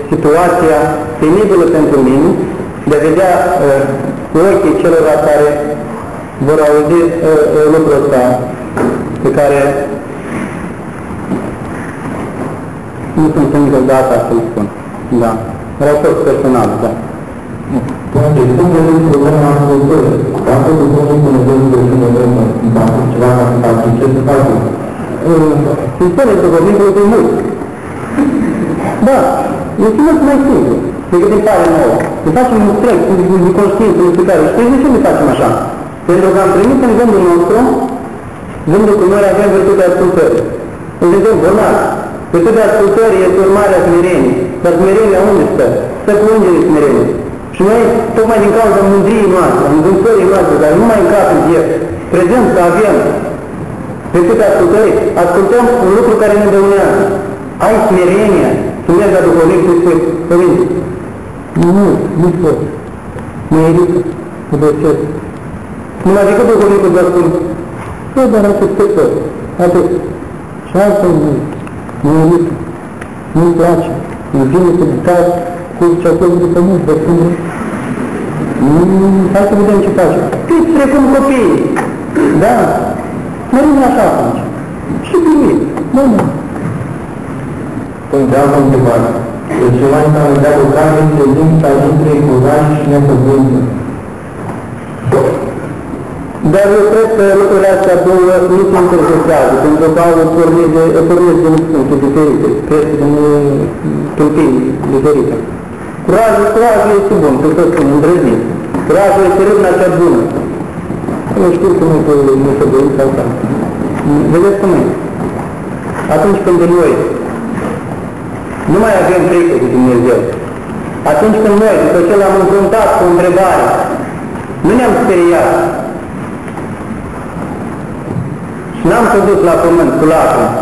situația penibilă pentru mine, de a vedea uh, ochii celor care vor auzi uh, uh, lucrul ăsta pe care nu sunt încă data să-l spun. Da. Raport personal, da. Poate, cum vedeți problema ascultării? Dacă duhovnicul Dumnezeu de cine vreme, dacă ceva ca să faci, ce să faci? Îmi spune duhovnicul de mult. Da, este mult mai simplu decât îmi pare nouă. Îi facem un strâng, cu conștiință, cu care. Știți de ce ne facem așa? Pentru că am primit în gândul nostru, gândul că noi avem virtutea ascultării. Îl zicem bolnav. Virtutea ascultării este urmarea smereniei. Dar smerenia unde stă? Stă cu îngerii smereniei. Și noi, tocmai din cauza mândriei noastre, îngânțării noastre, dar nu mai încap în el, prezent că avem virtutea ascultării, ascultăm un lucru care ne dăunează. Ai smerenia, să mergi la duhovnic și spui, Părinte, nu, nu pot. Mă irită, mă dăcesc. Numai decât duhovnicul vă spun, să, dar atât pe tot, atât. Și asta nu, mă irită, nu-mi place, îmi vine să dau cu ce-a fost după mult, vă spun, hai să vedem ce face. Fiți precum copiii, da, mărim așa atunci. Și primit, nu, nu. Păi, de altă întrebare. Deci, ceva înseamnă de o care este limita dintre curaj și nepăzânță. Dar eu cred că lucrurile astea două nu se interpretează, pentru că au pornit de, pornit din puncte diferite, cred că din câmpii diferite. Curajul, curajul este bun, să tot spun, îndrăznit. Curajul este râvna cea bună. Nu știu cum e cu multă dorință asta. Vedeți cum e? Atunci când noi nu mai avem frică de Dumnezeu, atunci când noi, după ce l-am înfruntat cu o întrebare, nu ne-am speriat, și n-am căzut la pământ cu lacrimi,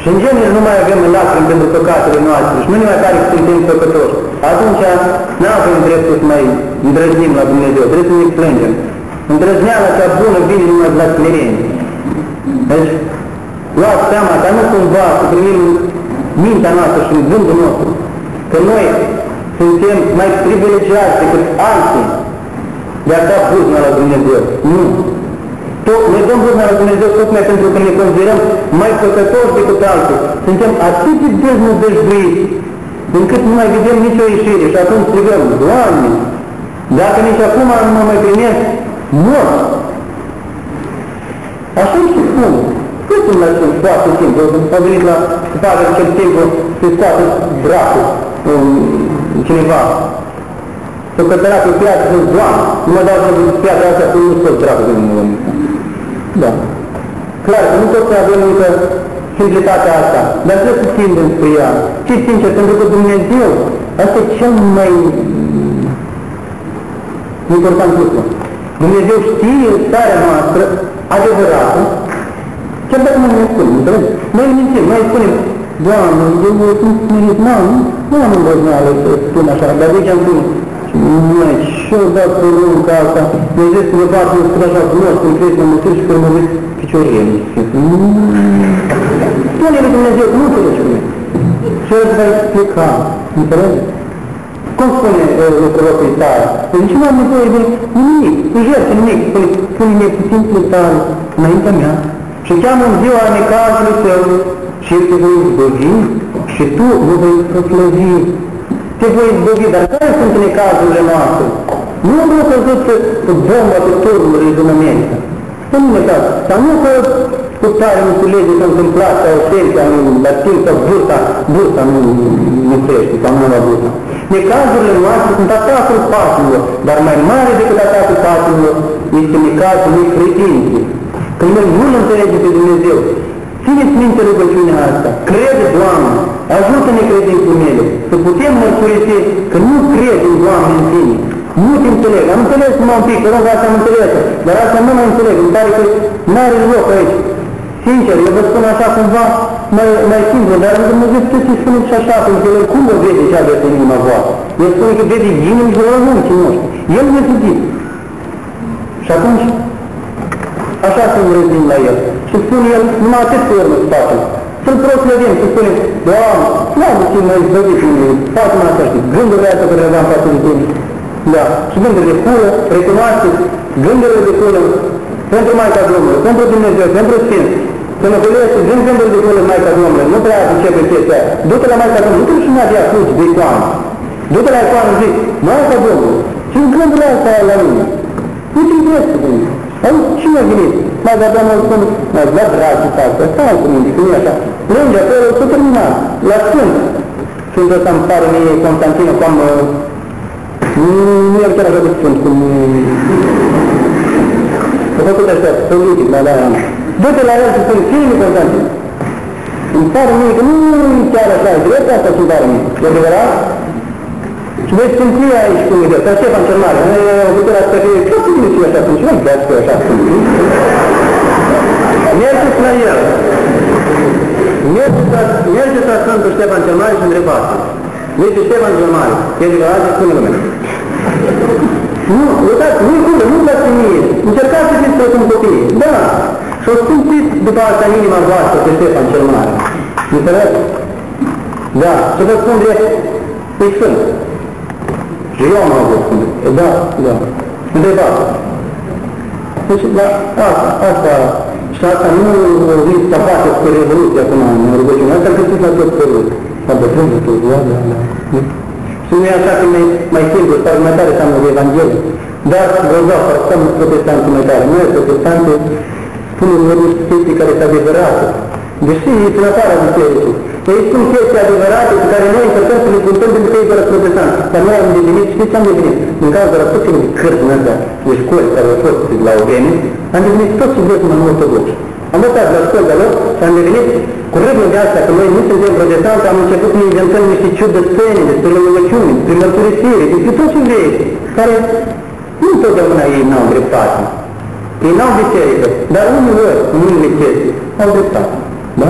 și în genere nu mai avem lacrimi pentru păcatele noastre și nu ne mai pare că suntem păcătoși, atunci nu avem dreptul să mai îndrăznim la Dumnezeu, trebuie să ne plângem. Îndrăzneala cea bună vine numai de la smerenie. Deci, luați seama, dar nu cumva să primim mintea noastră și în gândul nostru, că noi suntem mai privilegiați decât alții de a da buzna la Dumnezeu. Nu. Tot, ne dăm buzna la Dumnezeu tocmai pentru că ne considerăm mai păcătoși decât alții. Suntem atât de deznădăjduiți încât nu mai vedem nicio ieșire și atunci strigăm, Doamne, dacă nici acum nu mă mai primesc, mor. Așa și spun. Cât îmi mai sunt foarte simplu, a venit la facă acel simplu să scoată dracul cineva. Să cătărea pe piață să Doamne, nu mă dau să piața asta să nu scot dracul din mână. Da. Clar că nu toți avem încă simplitatea asta, dar trebuie să tindem spre ea. Și sincer, pentru că Dumnezeu, asta e cel mai important lucru. Dumnezeu știe starea noastră adevărată Chiar dacă nu ne spunem, înțelegi? Noi mințim, noi spunem, Doamne, eu sunt smerit, nu, nu am îndrăzneală să spun așa, dar de ce am spune, Măi, și-o dat pe lunca asta, Dumnezeu să vă facă spune așa frumos, cum crezi, mă măsuri și pe mă vezi piciorie. Spune-le Dumnezeu, nu te duci cu mine. Și el îți va explica, înțelegi? Cum spune lucrătorul tare? Deci nu am nevoie de nimic, nu jertfe nimic, spune, pune-ne te voi izbăvi și tu nu vei proslăvi. Te voi izbăvi, dar care sunt necazurile noastre? Nu am văzut bomba pe turnul rezumămenta. Nu necaz. Sau nu că cu tare nu se lege s-a întâmplat sau sentea nu, la timp sau burta, burta nu, nu crește sau nu la burta. Necazurile noastre sunt atacul patimilor, dar mai mare decât atacul patimilor este necazul necredinței. Când noi nu-L înțelegem pe Dumnezeu, țineți minte rugăciunea asta, crede, Doamne, ajută-ne credințele mele, să putem mărturisi că nu cred în Doamne în tine, nu te înțeleg, am înțeles numai un pic, că rog, asta am înțeles, dar asta nu mai înțeleg, îmi pare că nu are loc aici. Sincer, eu vă spun așa cumva mai, mai simplu, dar Dumnezeu ce să spuneți și așa, pentru că El cum vă vede ce aveți în inima voastră? El spune că vede inima și vă munții noștri. El ne zidit. Și atunci, așa să ne rezim la El. Și spune El, numai atât pe urmă să facem. Să-L proslăvim, să spunem, Doamne, Doamne, ce mai izbăvit în mine, facem asta, știi, gândurile astea care le aveam față de Tine. Da, și gândurile de culă, recunoașteți, gândurile de culă, pentru Maica Domnului, pentru Dumnezeu, pentru Sfinț. Să ne gândești, din gândul de culă Maica Domnului, nu prea pricepe chestia aia. Du-te la Maica Domnului, nu te și de acuți de icoană. Du-te la icoană și zic, Maica Domnului, și gândurile astea la mine. Nu te gândești cu mine. Auzi, cine a venit? Maica Domnului spune, mai la dragul tată, stai cu mine, că nu e așa. Plânge acolo, s-a terminat, la Sfânt. Sfântul ăsta îmi pare mie Constantină, cum nu e chiar așa de sfânt, cum a făcut așa, politic, dar da, Du-te la el și spune, cine mi Constantin? Îmi pare mie că nu e chiar așa, e drept asta și pare mie. E adevărat? Și vei simți aici cum e, pe Ștefan cel Mare, nu e o putere asta că e, ce cum e așa, cum nu vreau să așa, Mergeți la el. Mergeți la Sfântul Ștefan cel Mare și întrebați. Este Ștefan cel Mare, e adevărat, spune lumea. Nu, uitați, nu-i cum, nu-mi place mie. Încercați să fiți precum copii. Da. Și o simțiți după asta în inima voastră pe Ștefan cel Mare. Înțeleg? Da. Și vă spun de e sfânt. Și eu am vă spun. Da, da. Întrebați. Deci, da, asta, asta, și asta nu vin să facă cu revoluția acum în rugăciune. Asta găsiți la tot felul. La bătrânul tot, da, da, da. Și nu e așa că mai, mai simplu, dar mai tare seamnă de Evanghelie. Dar vă dau, stăm protestantul mai tare. Noi, protestantul, spunem noi chestii care sunt adevărate. Deși este în afara bisericii. Ei spun chestii adevărate pe care noi încercăm să le contăm pentru că ei fără protestant. Dar noi am devenit, știți ce am devenit? Din cauza la puțin de cârți în astea, de școli care au fost la Ogeni, am devenit tot și văzut în ortodox. Am văzut la școli de lor și am devenit cu râvnul de asta, că noi nu suntem protestanți, am început să inventăm niște ciudățeni despre rugăciuni, despre mărturisire, despre tot ce vrei, care nu întotdeauna ei n-au dreptate. Ei n-au biserică, dar uneori, în unele chestii, au dreptate. Da?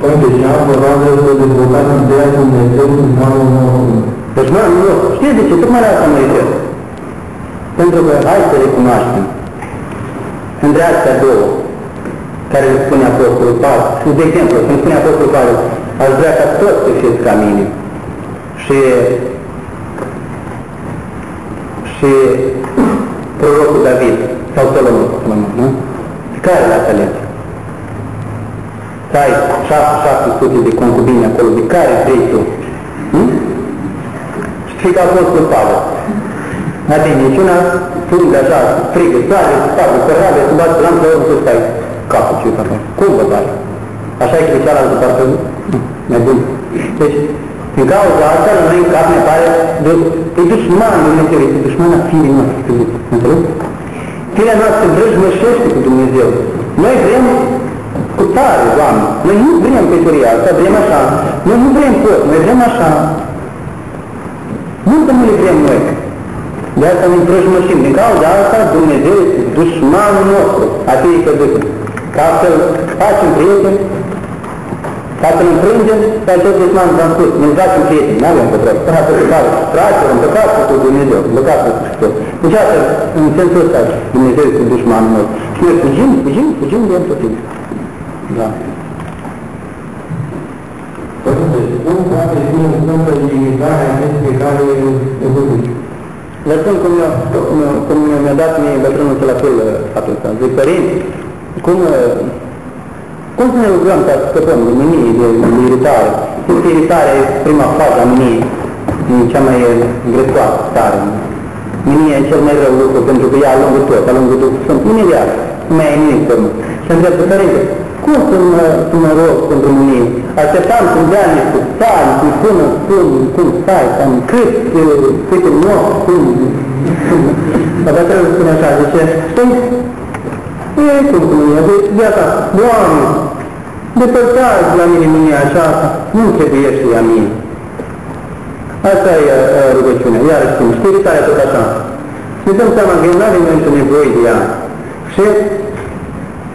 Păi, deci am văzut să dezvoltat ideea că Dumnezeu în anul nou. Deci, mă, nu, știți de ce? Tocmai la asta mă refer. Pentru că hai să recunoaștem. Între astea două, care îmi spune Apostolul Pavel, de exemplu, îmi spune Apostolul Pavel, aș vrea ca toți să fiți ca mine. Și și prorocul David, sau Solomon, nu? Care l-ați ales? Să ai 600 de concubine acolo, de care vrei tu? Hm? Știi că a fost cu Pavel. Adică niciuna, frunde așa, frigă, soare, spate, cărare, să bați lamp la urmă să stai capul ce fac. Cum vă pare? Așa e că cealaltă parte mai bun. Deci, din cauza asta, la noi în cap ne pare de, e dușman Dumnezeu, este dușmana firii noastre. Înțeleg? Firea noastră vrăjmășește cu Dumnezeu. Noi vrem cu tare, Doamne. Noi nu vrem peturia asta, vrem așa. Noi nu vrem pot, noi vrem așa. Nu că nu le vrem noi. De asta ne întrăjmășim. Din cauza asta Dumnezeu este dușmanul nostru, atei cădută. Ca să facem prieteni, ca să-L înfrângem, pe tot dușman v-am spus, ne facem prieteni, nu avem pătrat, păcat să păcat, fraților, împăcați cu Dumnezeu, împăcați cu Hristos. Deci asta, în sensul ăsta, Dumnezeu este dușmanul nostru. Și noi fugim, fugim, fugim de el tot timpul. Da. Cum poate fi o sfântă limitare a chestii care o văzut? Lăsând cum, eu, cum, eu, cum mi-a dat mie bătrânul la fel faptul ăsta. Zic, părinți, cum, cum să ne rugăm ca să scăpăm de mânie, de, de iritare? Simt că iritare e prima fază a mâniei, e cea mai grecoasă stare. Mânia e cel mai rău lucru, pentru că ea lungul tot, a lungul tot, sunt imediat, nu mai ai nimic pe mână. Și întreb pe părinte, cum să mă, să mă rog pentru mânie? Așteptam când ani cu ani, cu până, cum, cum stai, cam cât, cât câte nopți, cum, dar trebuie să spune așa, zice, știi, e cum cu mânia, de viața, Doamne, depărtați la mine mânia aceasta, nu trebuie să ea mine. Asta e uh, rugăciunea, iarăși spun, spiritarea tot așa. Ne dăm seama că eu nu avem nicio nevoie de ea. Și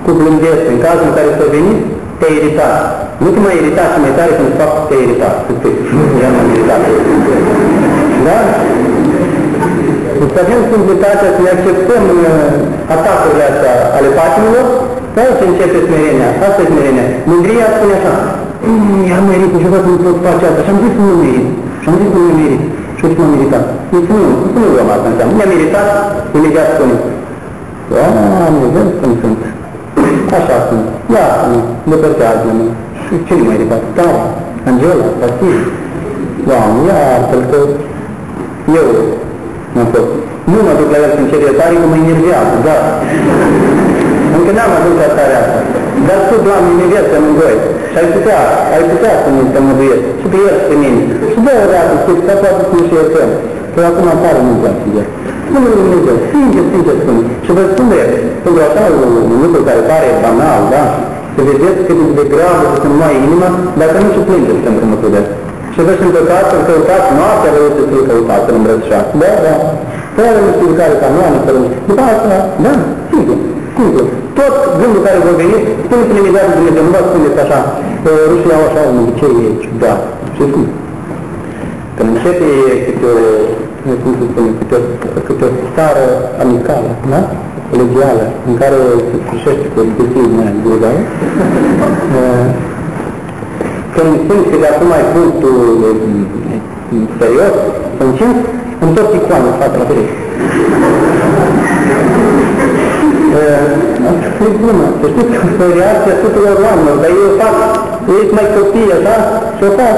cu blândețe, în cazul în care s-a venit, te-ai iritat. Nu te mai irita și mai tare când fapt te-ai iritat. Ea m-am iritat. Da? Să avem simplitatea să ne acceptăm uh, atacurile astea ale patimilor, pe aici începe smerenia. Asta e smerenia. Mândria spune așa, i-am merit, și văd cum pot face asta. Și am zis că nu merit. Și am zis că nu merit. Și uite m-am meritat. Deci nu, nu luăm asta înseamnă. Mi-a meritat, imediat spune. Doamne, vezi cum sunt. Așa sunt. Iartă-mă, depărtează-mă. Și cine mai ridicat? Tare, Angela, Vasile. Doamne, iartă-l că eu m-am fost. Nu mă duc la el să-mi cer iertare, că mă enervează, da. Încă n-am adus la starea asta. Dar tu, Doamne, imediat să mă doi. Și ai putea, ai putea să mă să mă duiesc. Și pe el pe mine. Și dă o dată, să să poate să nu și iertăm. Că acum apare nu-mi place de el. Spune lui Dumnezeu, sincer, sincer spune. Și vă spun de pentru așa un lucru care pare banal, da? Să vedeți cât de grabă să se numai inima, dacă nu se plângeți pentru măsură. Și vă sunt căutați, îl căutați, noaptea vă să fie căutați, să-l îmbrățișați. Da, da. Fără justificare ca nu am fără După asta, da, sigur, sigur. Tot gândul care vă veni, spuneți în imediat Dumnezeu, nu vă spuneți așa, rușii au așa un obicei ciudat. Și cum? Când începe câte o cum să spune, câte o, câte o stară amicală, da? colegială, în care se sfârșește cu o discuție mai grubală. Când simți că de acum ai punctul serios, încins, întorci icoană în fața la pereche. Asta e bună, să știți că e reacția tuturor oamenilor, dar eu fac, ești mai copii, așa, și o fac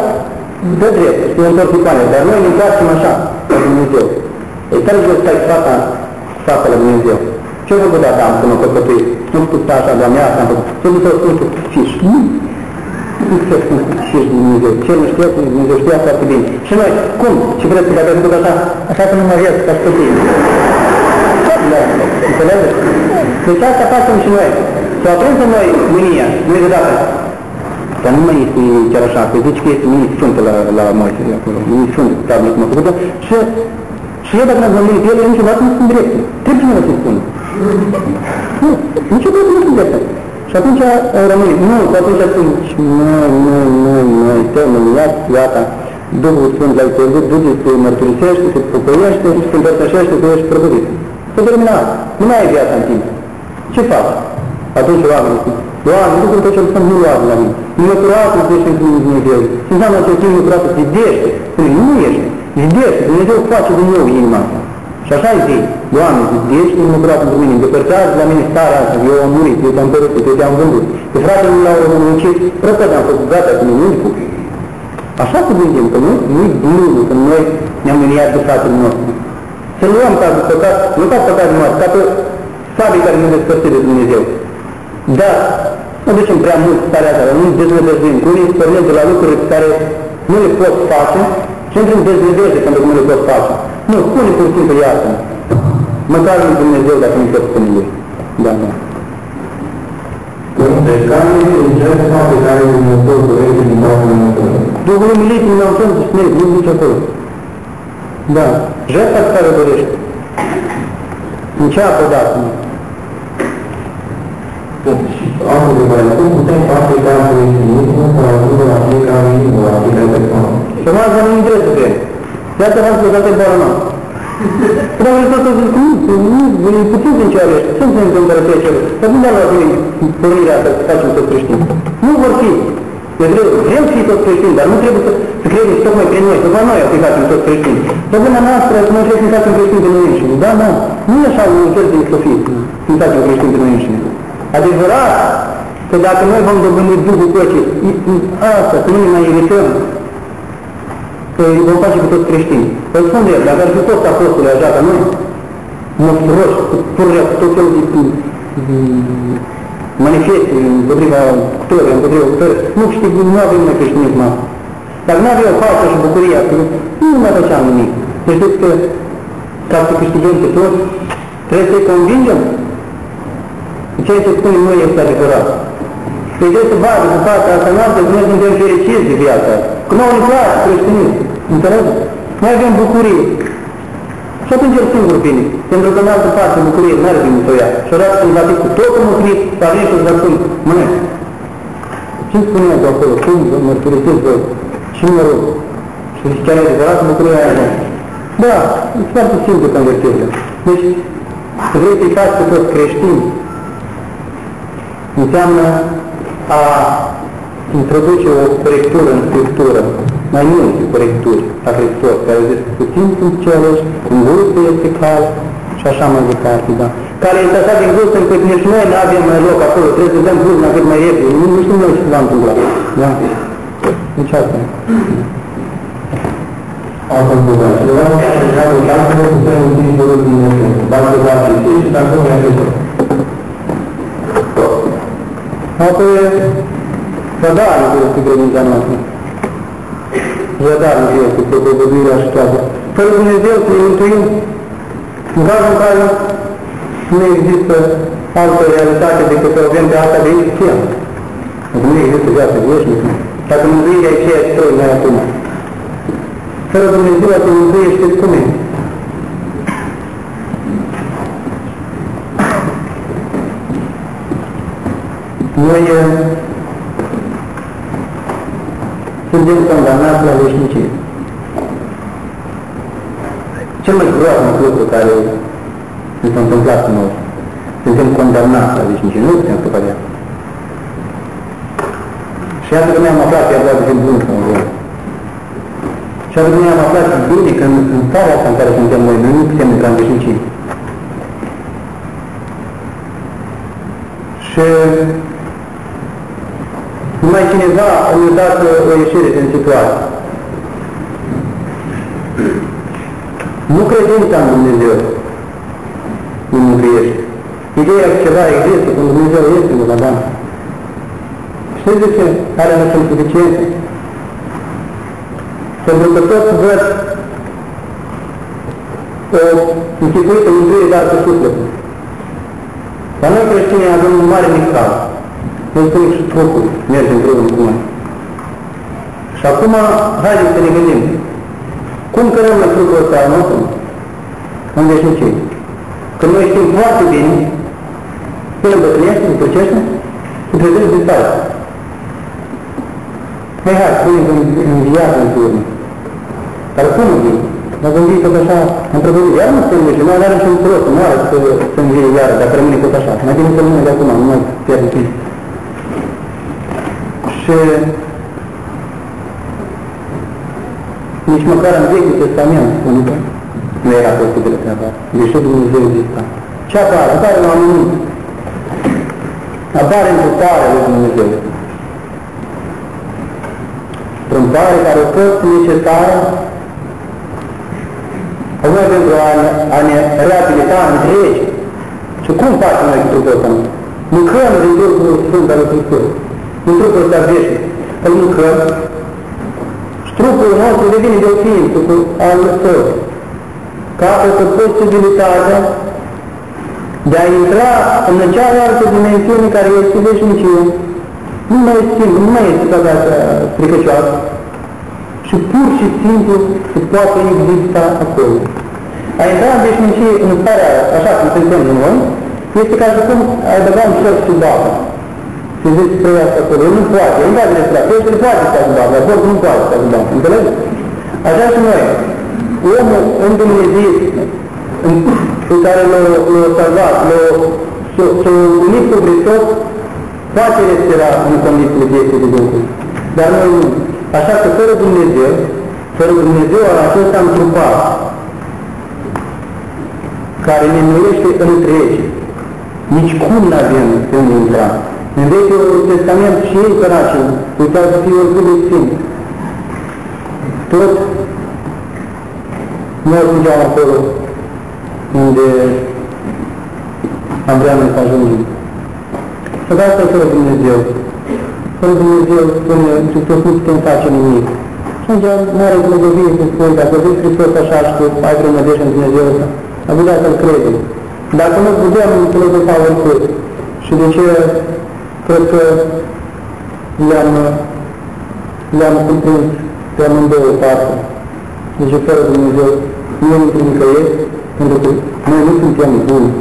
de drept, și întorc icoane, dar noi ne întoarcem așa, la Dumnezeu. Îi tare să stai fața, fața la Dumnezeu. Ce vă făcut Adam până copătui? Nu știu sta așa, doamne, asta am făcut. Ce nu să spun cu fiș? Nu. *laughs* Nu să spun cu fiș Dumnezeu. Ce nu știa, Dumnezeu știa foarte bine. Și noi, cum? Ce vreți să dacă făcut așa? Așa că nu mă viață ca și copii. Da, înțelegeți? Deci asta facem și noi. Să aprindem noi mânia, nu e de dată. Dar nu mai este chiar așa, că zici că este mânie sfântă la, la Moise de acolo, mânie sfântă, tablă cum a făcut și, și eu dacă m-am gândit el, eu niciodată nu sunt direct. Trebuie cineva să spun. Nu, niciodată nu sunt direct. Și atunci rămâne, nu, și atunci atunci, noi, noi, noi, noi, te mâniați, iată, Duhul Sfânt l-ai pierdut, Duhul te mărturisește, te pocăiește, te împărtășește, te ești prăbutit. S-a terminat. Nu mai ai viața în timp. Ce faci? Atunci oamenii spun, Doamne, lucrul tot ce spun nu luați la mine. Înlăturați să ești într-un Dumnezeu. Ce înseamnă acest timp lucrat să zidește? Spune, nu ești. Zidește. Dumnezeu face din nou inima asta. Și așa îi zic, Doamne, zidește un lucrat pentru mine, îndepărtează la mine starea asta, eu am murit, eu te-am părăsit, eu te-am vândut. Pe fratele meu l-au rămâncit, răpăt am făcut gata cu mine, nu Așa să gândim, că nu, nu-i glumă, că noi ne-am mâniat de fratele nostru. Să luăm ca de păcat, nu ca păcat numai, ca pe sabii care ne despărțit de Dumnezeu. Dar nu ducem prea mult starea asta, nu dezvădăzim. Unii pornim de la lucruri care nu le pot face și într în dezvădăze pentru că nu le pot face. Nu, spune pur și simplu iartă Măcar lui Dumnezeu dacă nu pot spune lui. Da, da. Deci care este jertfa pe care Dumnezeu dorește din toată Dumnezeu? Duhul umilit în înăuntru și smerit, nu zice acolo. Da. Jertfa pe care o dorește. Înceapă dată. Și altă întrebare, cum putem face ca creștinismul să ajungă la fiecare inimă, la fiecare persoană? Și mă să nu interesă pe el. Iată v-am spus, asta e bara noastră. Dar Hristos a zis, nu, nu, e puțin din ce aleși, sunt în întâmplare pe ce Dar nu ne-a luat pornirea asta să facem tot creștini. Nu vor fi. E greu, vrem să fie tot creștini, dar nu trebuie să, să credem tocmai prin noi, tocmai noi să facem tot creștini. Problema noastră că noi trebuie să facem creștini pe noi înșine. Da, da, nu e așa un fel din să fie, să facem creștini pe noi înșine. Adevărat că dacă noi vom dobândi Duhul Păcii, asta, să nu ne mai irităm, că îi vom face pe toți creștini. Îl spun de el, dacă ar fi fost apostole așa ca noi, măsuroși, cu pururea, cu tot felul de manifeste împotriva cutării, împotriva cutării, nu știu, nu avem noi creștinism asta. Dacă nu aveau pacea și bucuria, nu mai făceam nimic. Deci știți că ca să câștigăm pe toți, trebuie să-i convingem. Ceea ce spunem noi este adevărat. Păi trebuie să bată să facă asta noastră, că noi suntem fericiți de viața. Că nu au lucrat creștinism. Înțelegeți? Noi avem bucurie. Și atunci el singur bine. Pentru că în altă parte bucurie nu are bine să o ia. Și odată când va fi cu totul mulțumit, va veni și va spune, mâine. Ce spunea de acolo? Cum vă mărturisiți voi? Și mă rog. Și zice, chiar e adevărat bucuria aia? Da, e foarte simplu convertirea. Deci, să vreți să-i faci pe toți creștini, înseamnă a introduce o corectură în scriptură, mai multe corecturi la Hristos, care zice puțin sunt celeși, cu vârstă este cal și așa mai departe, da. Care este așa din vârstă încât nici noi nu avem mai loc acolo, trebuie să dăm vârsta cât mai repede, nu, nu știm noi ce se va întâmpla. Da? Deci asta e. Altă întrebare. Cineva nu știu dacă dacă nu putem întâlni dorul Dumnezeu, dacă va fi și dacă nu mai Apoi, zadarnică este credința noastră. Zadarnică este propovăduirea și toate. Fără Dumnezeu să ne mântuim în cazul în care nu există altă realitate decât să avem pe asta de aici ce Dacă nu există viață veșnică. Dacă mântuirea e ceea ce trebuie noi acum. Fără Dumnezeu să mântuie știți cum e. Noi suntem condamnați la veșnicie. Cel mai groaznic lucru care mi s-a întâmplat cu noi. Suntem condamnați la veșnicie, nu putem scăpa de Și iată că ne-am aflat chiar doar de bun să mă Și iată că ne-am aflat bine că în, în starea asta în care suntem noi, noi nu putem intra în veșnicie. Și numai cineva mi-a dat o ieșire din situație. Nu credința în Dumnezeu nu mântuiește. Ideea că ceva există, când Dumnezeu este, nu da. Știți de ce? Care nu sunt suficiente? Pentru că toți văd o închipuită mântuire, dar pe sufletul. Dar noi creștinii avem un mare mixal. Noi spunem și trupul merge împreună cu noi. Și acum, haideți să ne gândim. Cum cărăm noi trupul ăsta al nostru? În veșnicie. Că noi știm foarte bine, până bătrânește, după cește, cu prezent din țară. Hai, hai, spunem că în viață în urmă. Dar cum vine? Dar gândit tot așa, am trebuit, iar nu spune și nu are niciun rost, nu are să, să învie iară, dacă rămâne tot așa. Mai bine să rămâne de acum, nu mai pierde timp. Și nici măcar în Vechiul Testament, spune că nu era posibilă treaba. Deși Dumnezeu exista. Ce apare? Apare la anumit. Apare în putare lui Dumnezeu. Trâmpare care a fost necesară Acum pentru a ne, a ne reabilita întregi. Și cum facem noi cu trupul ăsta? Mâncăm din trupul Sfânt al lui Hristos. Din trupul ăsta veșnic. Îl mâncăm și trupul nostru devine de o ființă cu al său. Capătă posibilitatea de a intra în cealaltă dimensiune care este veșnicie. Nu mai este, nu mai este ca dată stricăcioasă și pur și simplu se poate exista acolo. A intra în veșnicie în starea așa cum suntem noi, este ca și cum ai băga un șor sub apă. Și zici spre asta acolo, nu poate, nu poate despre asta, nu poate sta sub apă, dar nu poate sta sub apă, înțelegi? Așa și noi, omul în Dumnezeu, în, pe care l-a salvat, l-a unit cu Hristos, poate respira în condițiile vieții de Dumnezeu. Dar noi nu. Așa că fără Dumnezeu, fără Dumnezeu acesta întrupat, care ne numește întregi, nici cum n-avem unde intra. În Vechiul Testament și ei săraci, uitați Fiul Fiul Sfânt. Tot nu ajungeam acolo unde am vrea să ajungem. Să dați să fără Dumnezeu. Fără Dumnezeu spune, și tot nu putem face nimic. Și atunci nu are glăgovie să spune, dacă vezi Hristos așa și tu ai vreo nădejde în Dumnezeu ăsta, am putea să-L credem. Dacă nu putem, filozofa oricât. Și de ce cred că le-am le-am cuprins pe amândouă parte. Deci fără Dumnezeu nu intru nicăieri, pentru că noi nu suntem buni.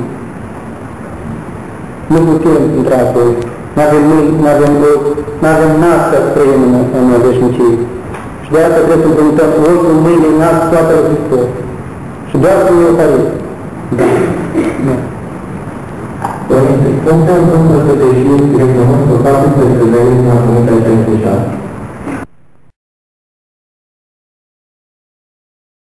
Nu putem intra acolo. Nu avem mâini, nu avem loc, nu avem nas să trăim în, în veșnicie. Și de asta trebuie să împrumutăm ochii, mâinile, nas, toate la Hristos. Și doar cu Euharist. Da. Da. Părinte, cum se întâmplă că deși recunosc că faptul că se vede în Comunitatea 66,